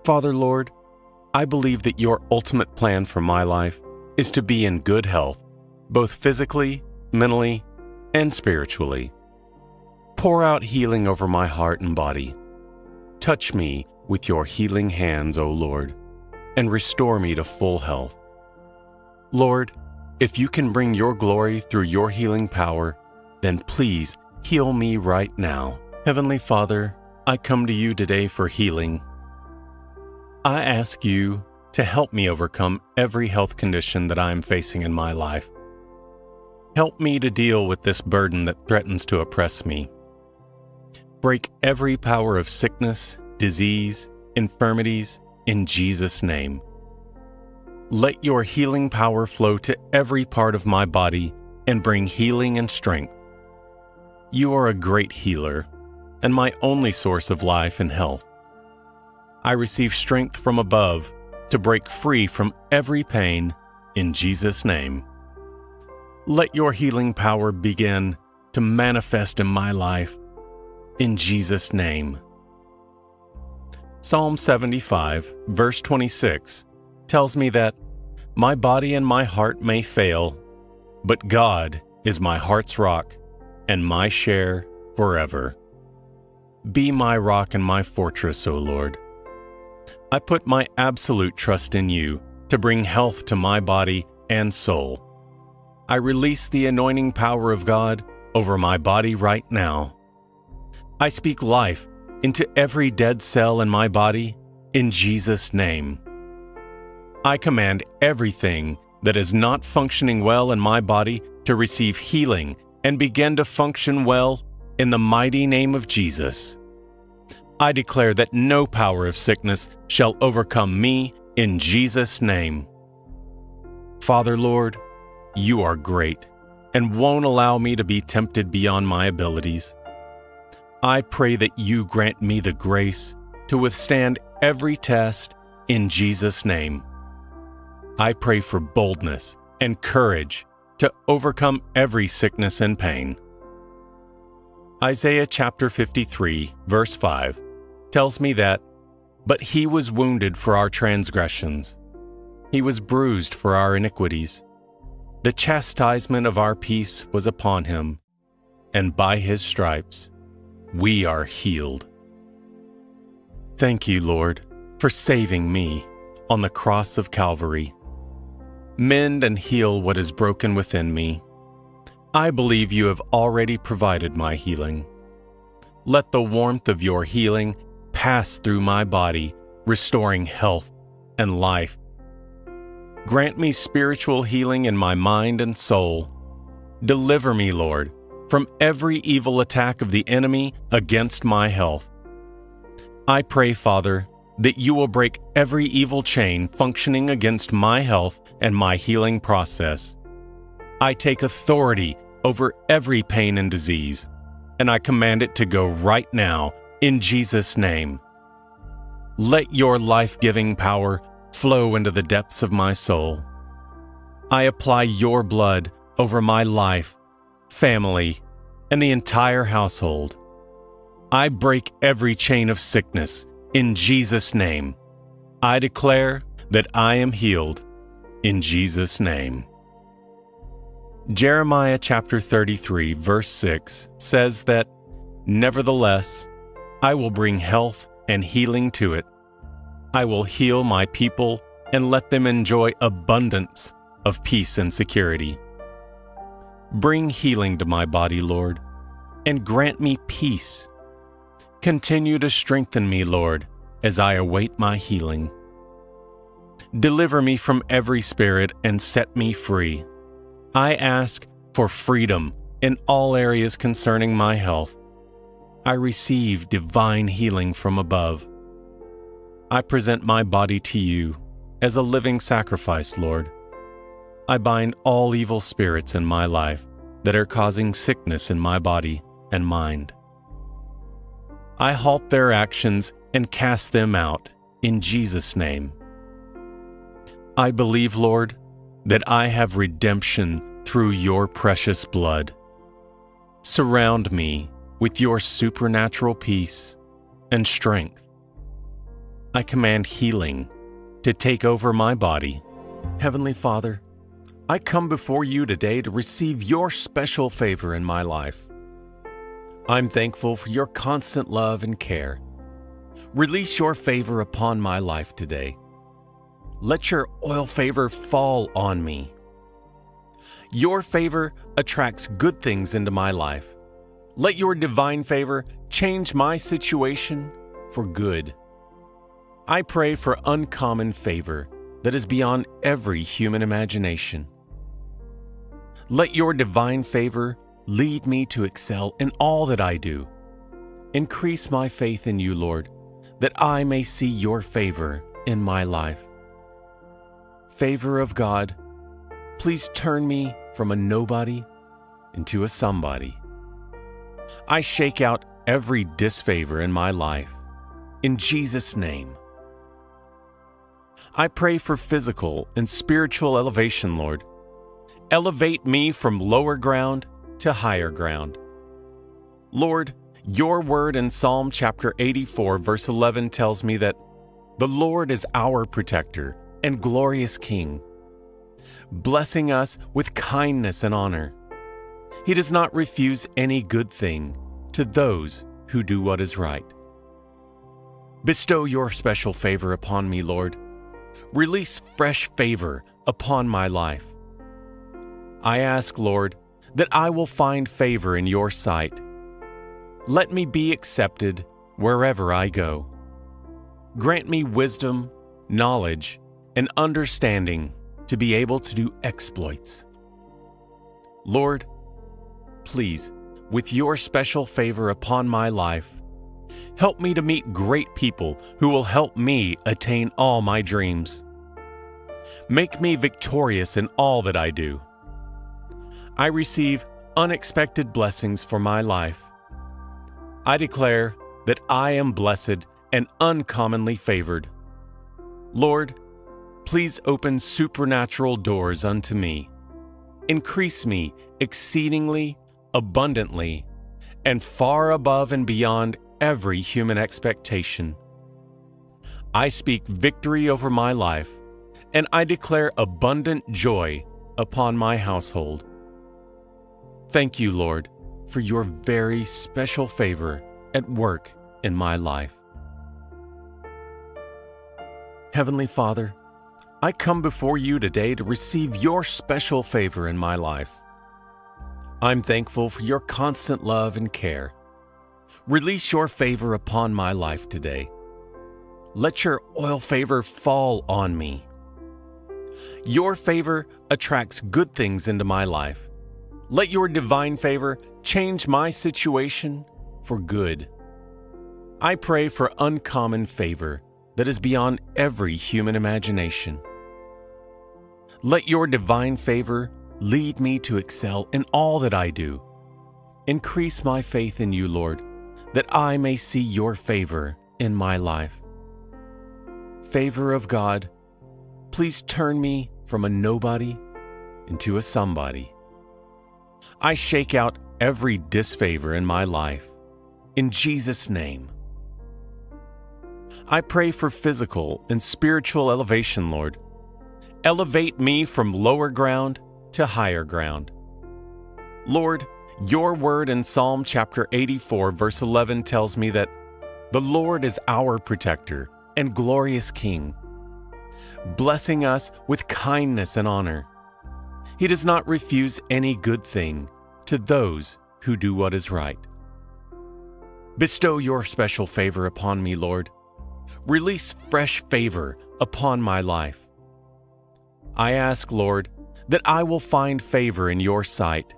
Father Lord, I believe that your ultimate plan for my life is to be in good health, both physically, mentally, and spiritually. Pour out healing over my heart and body. Touch me with your healing hands, O Lord, and restore me to full health. Lord, if you can bring your glory through your healing power, then please heal me right now. Heavenly Father, I come to you today for healing. I ask you to help me overcome every health condition that I am facing in my life. Help me to deal with this burden that threatens to oppress me. Break every power of sickness disease, infirmities, in Jesus' name. Let your healing power flow to every part of my body and bring healing and strength. You are a great healer and my only source of life and health. I receive strength from above to break free from every pain in Jesus' name. Let your healing power begin to manifest in my life in Jesus' name. Psalm 75, verse 26, tells me that my body and my heart may fail, but God is my heart's rock and my share forever. Be my rock and my fortress, O Lord. I put my absolute trust in you to bring health to my body and soul. I release the anointing power of God over my body right now. I speak life into every dead cell in my body in Jesus' name. I command everything that is not functioning well in my body to receive healing and begin to function well in the mighty name of Jesus. I declare that no power of sickness shall overcome me in Jesus' name. Father, Lord, you are great and won't allow me to be tempted beyond my abilities. I pray that you grant me the grace to withstand every test in Jesus' name. I pray for boldness and courage to overcome every sickness and pain. Isaiah chapter 53, verse 5, tells me that, But he was wounded for our transgressions, he was bruised for our iniquities. The chastisement of our peace was upon him, and by his stripes we are healed. Thank you, Lord, for saving me on the cross of Calvary. Mend and heal what is broken within me. I believe you have already provided my healing. Let the warmth of your healing pass through my body, restoring health and life. Grant me spiritual healing in my mind and soul. Deliver me, Lord, from every evil attack of the enemy against my health. I pray, Father, that you will break every evil chain functioning against my health and my healing process. I take authority over every pain and disease, and I command it to go right now in Jesus' name. Let your life giving power flow into the depths of my soul. I apply your blood over my life family, and the entire household. I break every chain of sickness In Jesus' name, I declare that I am healed. In Jesus' name. Jeremiah chapter 33, verse 6 says that, Nevertheless, I will bring health and healing to it. I will heal my people and let them enjoy abundance of peace and security. Bring healing to my body, Lord, and grant me peace. Continue to strengthen me, Lord, as I await my healing. Deliver me from every spirit and set me free. I ask for freedom in all areas concerning my health. I receive divine healing from above. I present my body to you as a living sacrifice, Lord. I bind all evil spirits in my life that are causing sickness in my body and mind. I halt their actions and cast them out in Jesus' name. I believe, Lord, that I have redemption through your precious blood. Surround me with your supernatural peace and strength. I command healing to take over my body. Heavenly Father, I come before you today to receive your special favor in my life. I'm thankful for your constant love and care. Release your favor upon my life today. Let your oil favor fall on me. Your favor attracts good things into my life. Let your divine favor change my situation for good. I pray for uncommon favor that is beyond every human imagination. Let your divine favor lead me to excel in all that I do. Increase my faith in you, Lord, that I may see your favor in my life. Favor of God, please turn me from a nobody into a somebody. I shake out every disfavor in my life. In Jesus' name. I pray for physical and spiritual elevation, Lord Elevate me from lower ground to higher ground. Lord, your word in Psalm chapter 84, verse 11 tells me that the Lord is our protector and glorious King, blessing us with kindness and honor. He does not refuse any good thing to those who do what is right. Bestow your special favor upon me, Lord. Release fresh favor upon my life. I ask, Lord, that I will find favor in your sight. Let me be accepted wherever I go. Grant me wisdom, knowledge, and understanding to be able to do exploits. Lord, please, with your special favor upon my life, help me to meet great people who will help me attain all my dreams. Make me victorious in all that I do. I receive unexpected blessings for my life. I declare that I am blessed and uncommonly favored. Lord, please open supernatural doors unto me. Increase me exceedingly, abundantly, and far above and beyond every human expectation. I speak victory over my life, and I declare abundant joy upon my household. Thank you, Lord, for your very special favor at work in my life. Heavenly Father, I come before you today to receive your special favor in my life. I'm thankful for your constant love and care. Release your favor upon my life today. Let your oil favor fall on me. Your favor attracts good things into my life let your divine favor change my situation for good. I pray for uncommon favor that is beyond every human imagination. Let your divine favor lead me to excel in all that I do. Increase my faith in you, Lord, that I may see your favor in my life. Favor of God, please turn me from a nobody into a somebody. I shake out every disfavor in my life. In Jesus' name. I pray for physical and spiritual elevation, Lord. Elevate me from lower ground to higher ground. Lord, your word in Psalm chapter 84, verse 11 tells me that the Lord is our protector and glorious King, blessing us with kindness and honor. He does not refuse any good thing to those who do what is right. Bestow your special favor upon me, Lord. Release fresh favor upon my life. I ask, Lord, that I will find favor in your sight.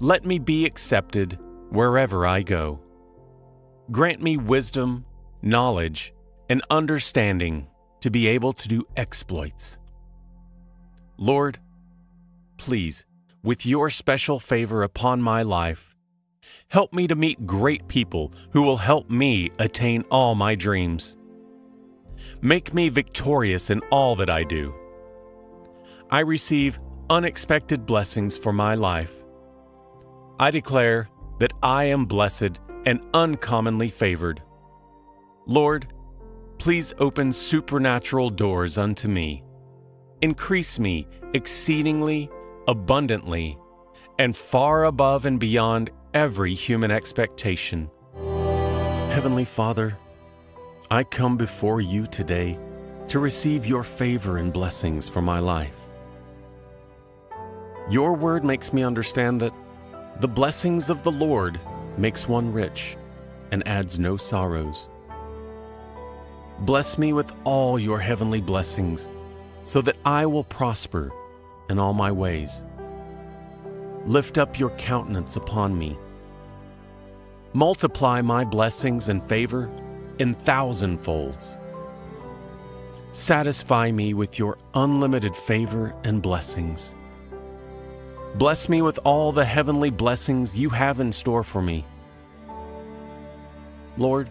Let me be accepted wherever I go. Grant me wisdom, knowledge, and understanding to be able to do exploits. Lord, please, with your special favor upon my life, Help me to meet great people who will help me attain all my dreams. Make me victorious in all that I do. I receive unexpected blessings for my life. I declare that I am blessed and uncommonly favored. Lord, please open supernatural doors unto me. Increase me exceedingly, abundantly, and far above and beyond every human expectation. Heavenly Father, I come before you today to receive your favor and blessings for my life. Your word makes me understand that the blessings of the Lord makes one rich and adds no sorrows. Bless me with all your heavenly blessings so that I will prosper in all my ways. Lift up your countenance upon me Multiply my blessings and favor in thousandfolds. Satisfy me with your unlimited favor and blessings. Bless me with all the heavenly blessings you have in store for me. Lord,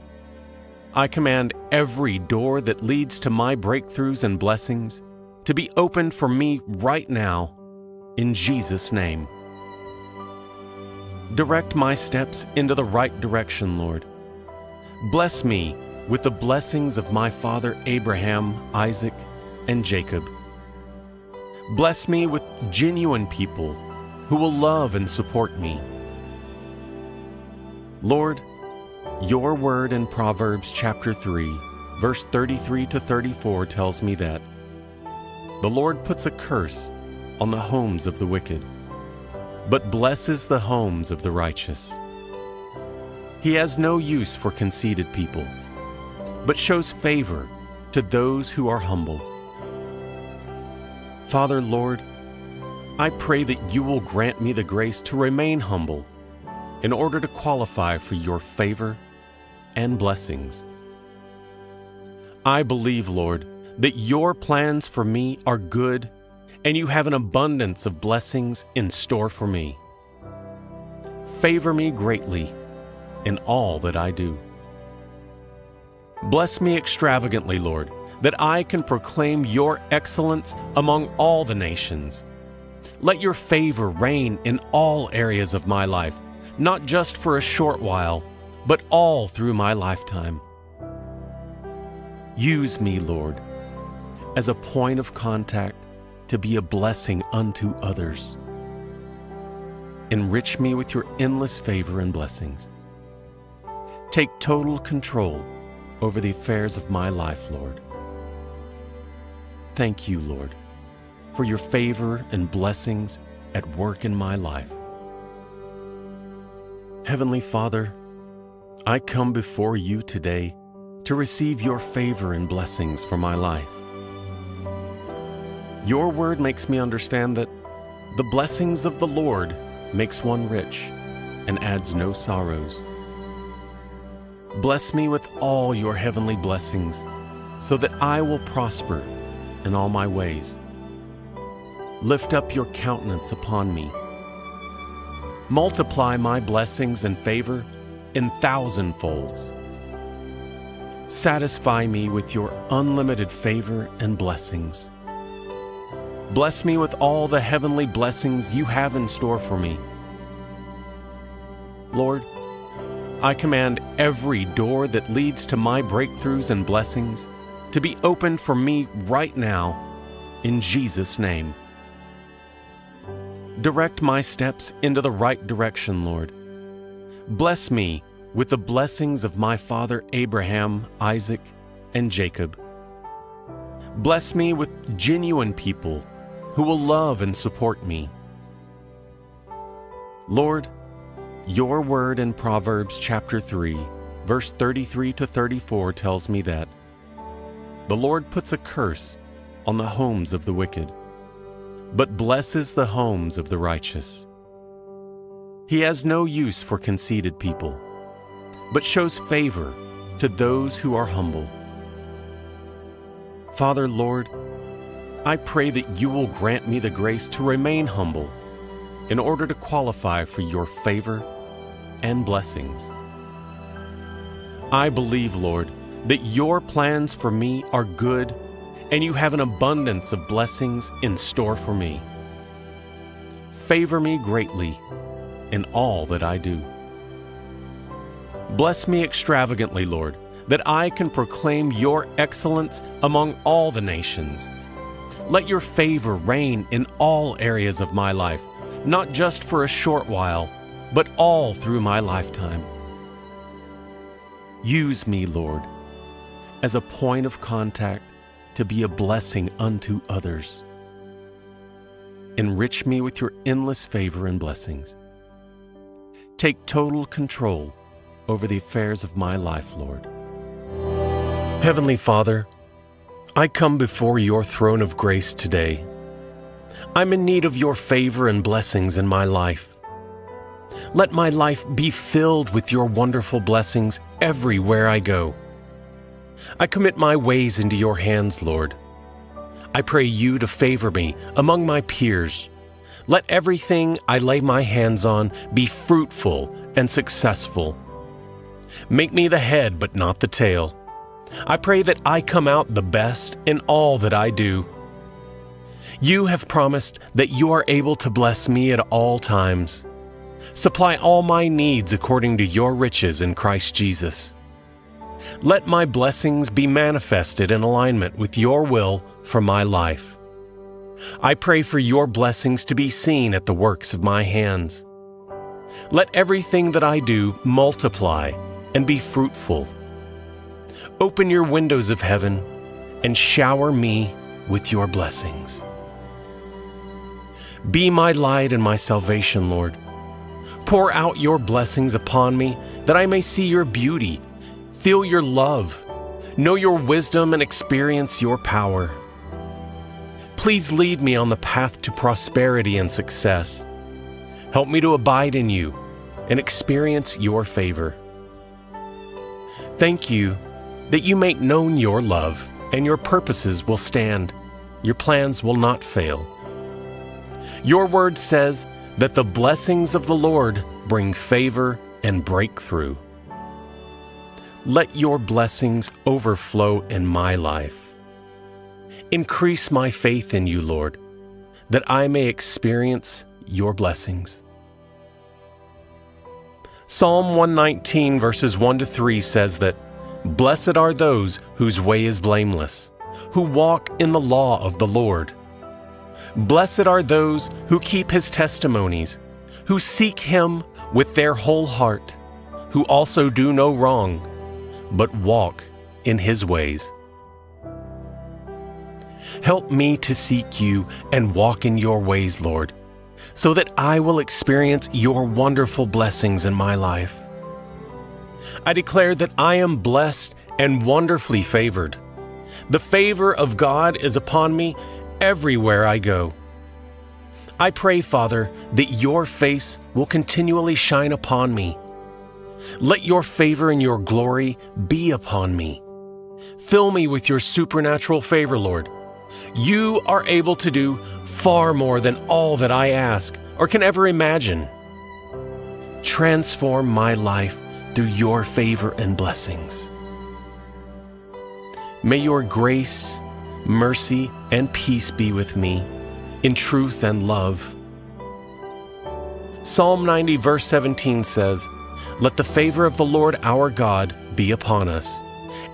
I command every door that leads to my breakthroughs and blessings to be opened for me right now, in Jesus' name. Direct my steps into the right direction, Lord. Bless me with the blessings of my father Abraham, Isaac, and Jacob. Bless me with genuine people who will love and support me. Lord, your word in Proverbs chapter 3, verse 33 to 34 tells me that the Lord puts a curse on the homes of the wicked but blesses the homes of the righteous. He has no use for conceited people, but shows favor to those who are humble. Father, Lord, I pray that you will grant me the grace to remain humble in order to qualify for your favor and blessings. I believe, Lord, that your plans for me are good and you have an abundance of blessings in store for me. Favor me greatly in all that I do. Bless me extravagantly, Lord, that I can proclaim your excellence among all the nations. Let your favor reign in all areas of my life, not just for a short while, but all through my lifetime. Use me, Lord, as a point of contact to be a blessing unto others. Enrich me with your endless favor and blessings. Take total control over the affairs of my life, Lord. Thank you, Lord, for your favor and blessings at work in my life. Heavenly Father, I come before you today to receive your favor and blessings for my life. Your word makes me understand that the blessings of the Lord makes one rich and adds no sorrows. Bless me with all your heavenly blessings so that I will prosper in all my ways. Lift up your countenance upon me. Multiply my blessings and favor in thousandfolds. Satisfy me with your unlimited favor and blessings. Bless me with all the heavenly blessings you have in store for me. Lord, I command every door that leads to my breakthroughs and blessings to be opened for me right now, in Jesus' name. Direct my steps into the right direction, Lord. Bless me with the blessings of my father Abraham, Isaac, and Jacob. Bless me with genuine people who will love and support me. Lord, your word in Proverbs chapter 3, verse 33 to 34 tells me that the Lord puts a curse on the homes of the wicked, but blesses the homes of the righteous. He has no use for conceited people, but shows favor to those who are humble. Father, Lord, I pray that you will grant me the grace to remain humble in order to qualify for your favor and blessings. I believe, Lord, that your plans for me are good and you have an abundance of blessings in store for me. Favor me greatly in all that I do. Bless me extravagantly, Lord, that I can proclaim your excellence among all the nations. Let your favor reign in all areas of my life, not just for a short while, but all through my lifetime. Use me, Lord, as a point of contact to be a blessing unto others. Enrich me with your endless favor and blessings. Take total control over the affairs of my life, Lord. Heavenly Father, I come before your throne of grace today. I'm in need of your favor and blessings in my life. Let my life be filled with your wonderful blessings everywhere I go. I commit my ways into your hands, Lord. I pray you to favor me among my peers. Let everything I lay my hands on be fruitful and successful. Make me the head, but not the tail. I pray that I come out the best in all that I do. You have promised that you are able to bless me at all times. Supply all my needs according to your riches in Christ Jesus. Let my blessings be manifested in alignment with your will for my life. I pray for your blessings to be seen at the works of my hands. Let everything that I do multiply and be fruitful. Open your windows of heaven and shower me with your blessings. Be my light and my salvation, Lord. Pour out your blessings upon me that I may see your beauty Feel your love, know your wisdom, and experience your power. Please lead me on the path to prosperity and success. Help me to abide in you and experience your favor. Thank you that you make known your love and your purposes will stand. Your plans will not fail. Your word says that the blessings of the Lord bring favor and breakthrough. Let your blessings overflow in my life. Increase my faith in you, Lord, that I may experience your blessings. Psalm 119, verses 1 to 3 says that, Blessed are those whose way is blameless, who walk in the law of the Lord. Blessed are those who keep his testimonies, who seek him with their whole heart, who also do no wrong but walk in His ways. Help me to seek you and walk in your ways, Lord, so that I will experience your wonderful blessings in my life. I declare that I am blessed and wonderfully favored. The favor of God is upon me everywhere I go. I pray, Father, that your face will continually shine upon me let your favor and your glory be upon me. Fill me with your supernatural favor, Lord. You are able to do far more than all that I ask or can ever imagine. Transform my life through your favor and blessings. May your grace, mercy, and peace be with me in truth and love. Psalm 90, verse 17 says, Let the favor of the Lord our God be upon us,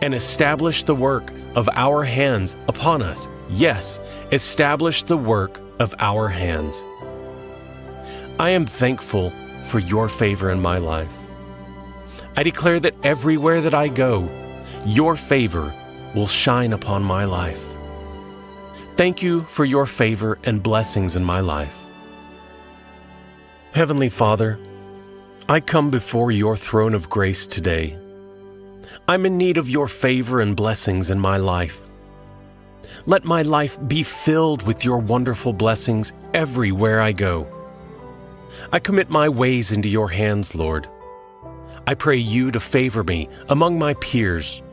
and establish the work of our hands upon us. Yes, establish the work of our hands. I am thankful for your favor in my life. I declare that everywhere that I go, your favor will shine upon my life. Thank you for your favor and blessings in my life. Heavenly Father, I come before your throne of grace today. I'm in need of your favor and blessings in my life. Let my life be filled with your wonderful blessings everywhere I go. I commit my ways into your hands, Lord. I pray you to favor me among my peers.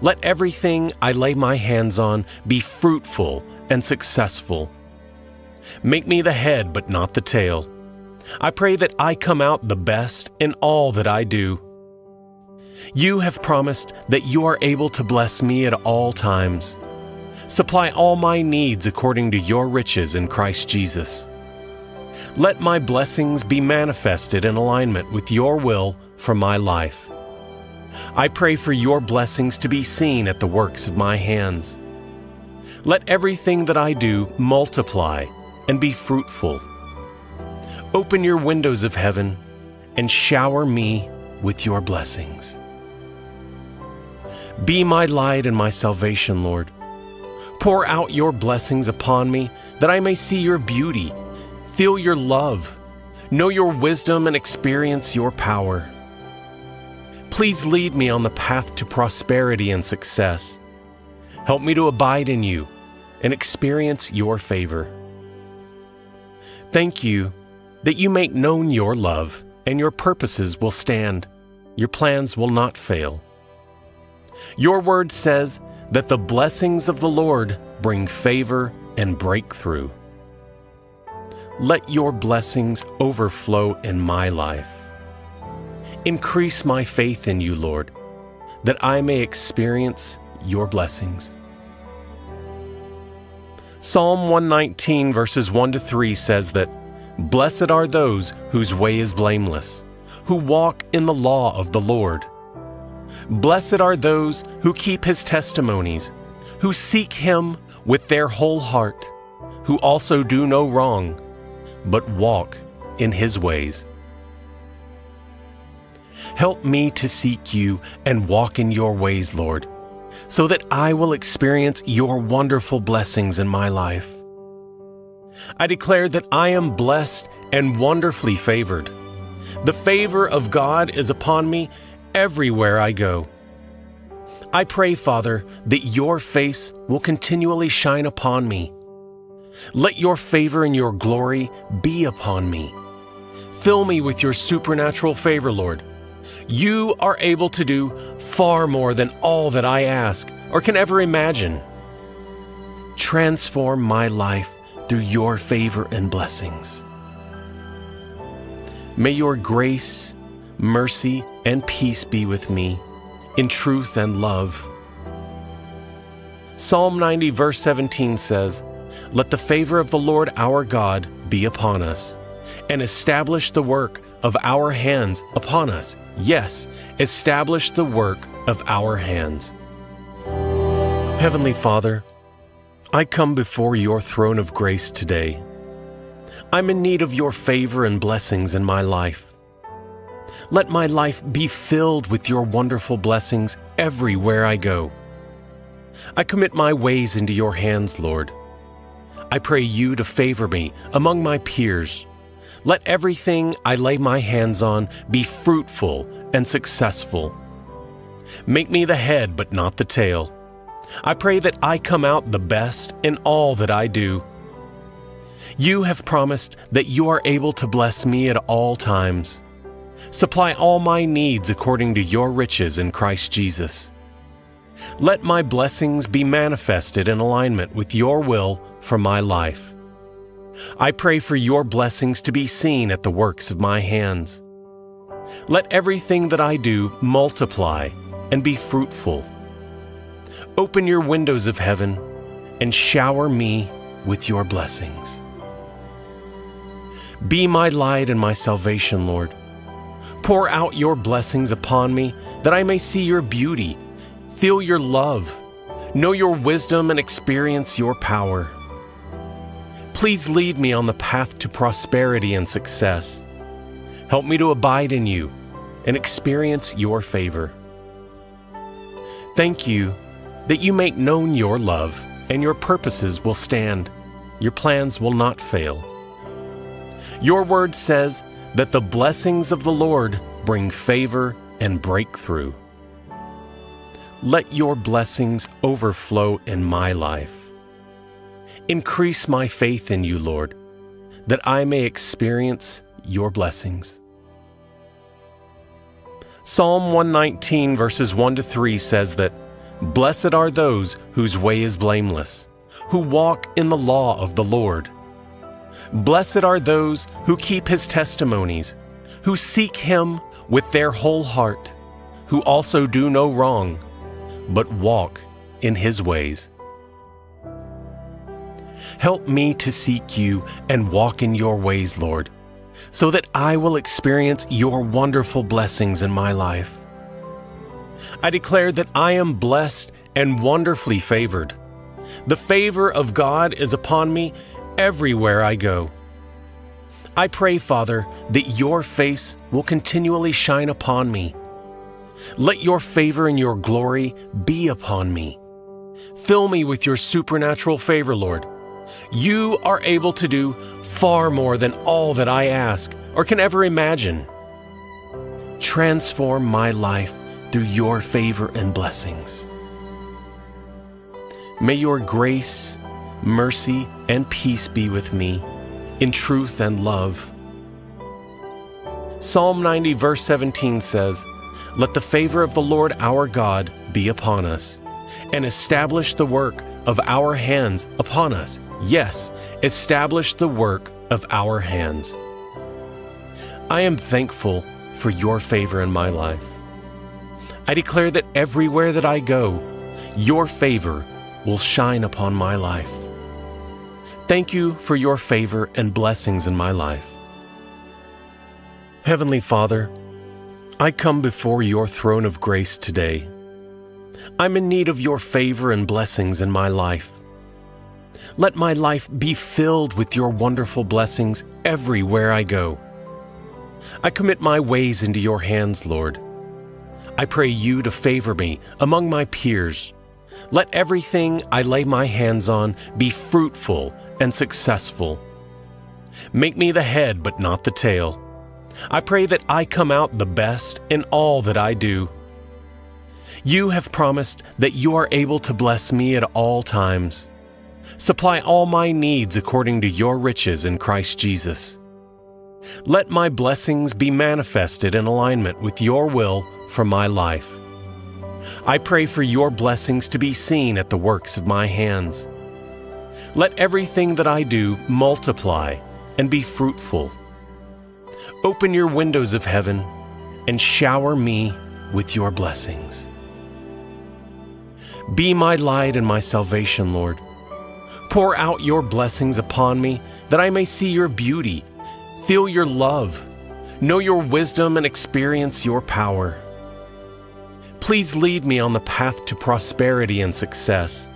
Let everything I lay my hands on be fruitful and successful. Make me the head, but not the tail. I pray that I come out the best in all that I do. You have promised that you are able to bless me at all times. Supply all my needs according to your riches in Christ Jesus. Let my blessings be manifested in alignment with your will for my life. I pray for your blessings to be seen at the works of my hands. Let everything that I do multiply and be fruitful. Open your windows of heaven and shower me with your blessings. Be my light and my salvation, Lord. Pour out your blessings upon me that I may see your beauty, feel your love, know your wisdom, and experience your power. Please lead me on the path to prosperity and success. Help me to abide in you and experience your favor. Thank you that you make known your love, and your purposes will stand. Your plans will not fail. Your word says that the blessings of the Lord bring favor and breakthrough. Let your blessings overflow in my life. Increase my faith in you, Lord, that I may experience your blessings. Psalm 119, verses 1 to 3 says that Blessed are those whose way is blameless, who walk in the law of the Lord. Blessed are those who keep his testimonies, who seek him with their whole heart, who also do no wrong, but walk in his ways. Help me to seek you and walk in your ways, Lord, so that I will experience your wonderful blessings in my life. I declare that I am blessed and wonderfully favored. The favor of God is upon me everywhere I go. I pray, Father, that your face will continually shine upon me. Let your favor and your glory be upon me. Fill me with your supernatural favor, Lord. You are able to do far more than all that I ask or can ever imagine. Transform my life through your favor and blessings. May your grace, mercy, and peace be with me in truth and love. Psalm 90, verse 17 says, Let the favor of the Lord our God be upon us, and establish the work of our hands upon us. Yes, establish the work of our hands. Heavenly Father, I come before your throne of grace today. I'm in need of your favor and blessings in my life. Let my life be filled with your wonderful blessings everywhere I go. I commit my ways into your hands, Lord. I pray you to favor me among my peers. Let everything I lay my hands on be fruitful and successful. Make me the head, but not the tail I pray that I come out the best in all that I do. You have promised that you are able to bless me at all times. Supply all my needs according to your riches in Christ Jesus. Let my blessings be manifested in alignment with your will for my life. I pray for your blessings to be seen at the works of my hands. Let everything that I do multiply and be fruitful. Open your windows of heaven and shower me with your blessings. Be my light and my salvation, Lord. Pour out your blessings upon me that I may see your beauty, feel your love, know your wisdom, and experience your power. Please lead me on the path to prosperity and success. Help me to abide in you and experience your favor. Thank you that you make known your love and your purposes will stand. Your plans will not fail. Your word says that the blessings of the Lord bring favor and breakthrough. Let your blessings overflow in my life. Increase my faith in you, Lord, that I may experience your blessings. Psalm 119, verses 1 to 3 says that, Blessed are those whose way is blameless, who walk in the law of the Lord. Blessed are those who keep his testimonies, who seek him with their whole heart, who also do no wrong, but walk in his ways. Help me to seek you and walk in your ways, Lord so that I will experience your wonderful blessings in my life. I declare that I am blessed and wonderfully favored. The favor of God is upon me everywhere I go. I pray, Father, that your face will continually shine upon me. Let your favor and your glory be upon me. Fill me with your supernatural favor, Lord you are able to do far more than all that I ask or can ever imagine. Transform my life through your favor and blessings. May your grace, mercy, and peace be with me in truth and love. Psalm 90, verse 17 says, Let the favor of the Lord our God be upon us, and establish the work of our hands upon us. Yes, establish the work of our hands. I am thankful for your favor in my life. I declare that everywhere that I go, your favor will shine upon my life. Thank you for your favor and blessings in my life. Heavenly Father, I come before your throne of grace today. I'm in need of your favor and blessings in my life. Let my life be filled with your wonderful blessings everywhere I go. I commit my ways into your hands, Lord. I pray you to favor me among my peers. Let everything I lay my hands on be fruitful and successful. Make me the head, but not the tail. I pray that I come out the best in all that I do. You have promised that you are able to bless me at all times. Supply all my needs according to your riches in Christ Jesus. Let my blessings be manifested in alignment with your will for my life. I pray for your blessings to be seen at the works of my hands. Let everything that I do multiply and be fruitful. Open your windows of heaven and shower me with your blessings. Be my light and my salvation, Lord. Pour out your blessings upon me that I may see your beauty, feel your love, know your wisdom, and experience your power. Please lead me on the path to prosperity and success.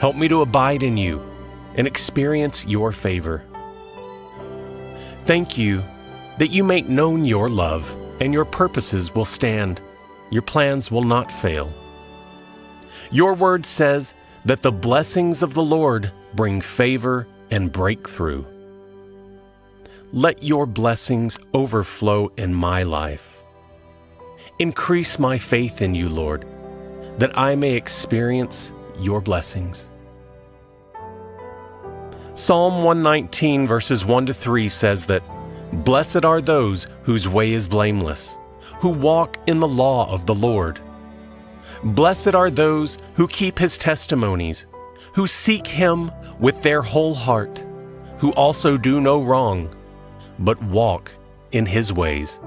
Help me to abide in you and experience your favor. Thank you that you make known your love and your purposes will stand. Your plans will not fail. Your word says that the blessings of the Lord bring favor and breakthrough. Let your blessings overflow in my life. Increase my faith in you, Lord, that I may experience your blessings. Psalm 119, verses 1 to 3 says that, Blessed are those whose way is blameless, who walk in the law of the Lord. Blessed are those who keep his testimonies, who seek him with their whole heart, who also do no wrong, but walk in his ways.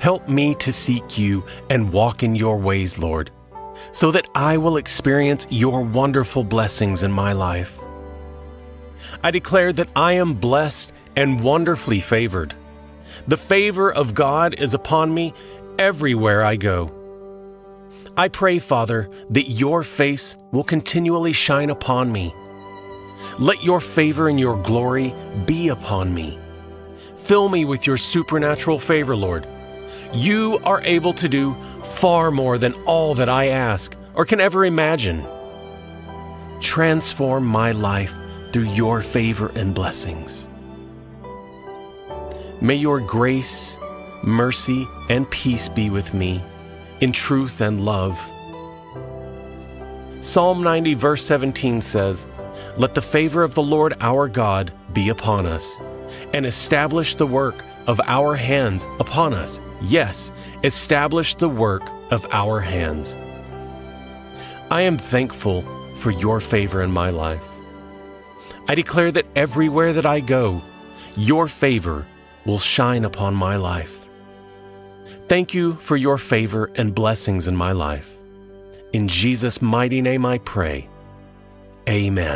Help me to seek you and walk in your ways, Lord, so that I will experience your wonderful blessings in my life. I declare that I am blessed and wonderfully favored. The favor of God is upon me everywhere I go. I pray, Father, that your face will continually shine upon me. Let your favor and your glory be upon me. Fill me with your supernatural favor, Lord. You are able to do far more than all that I ask or can ever imagine. Transform my life through your favor and blessings. May your grace, mercy, and peace be with me in truth and love. Psalm 90, verse 17 says, Let the favor of the Lord our God be upon us, and establish the work of our hands upon us. Yes, establish the work of our hands. I am thankful for your favor in my life. I declare that everywhere that I go, your favor will shine upon my life. Thank you for your favor and blessings in my life. In Jesus' mighty name I pray. Amen.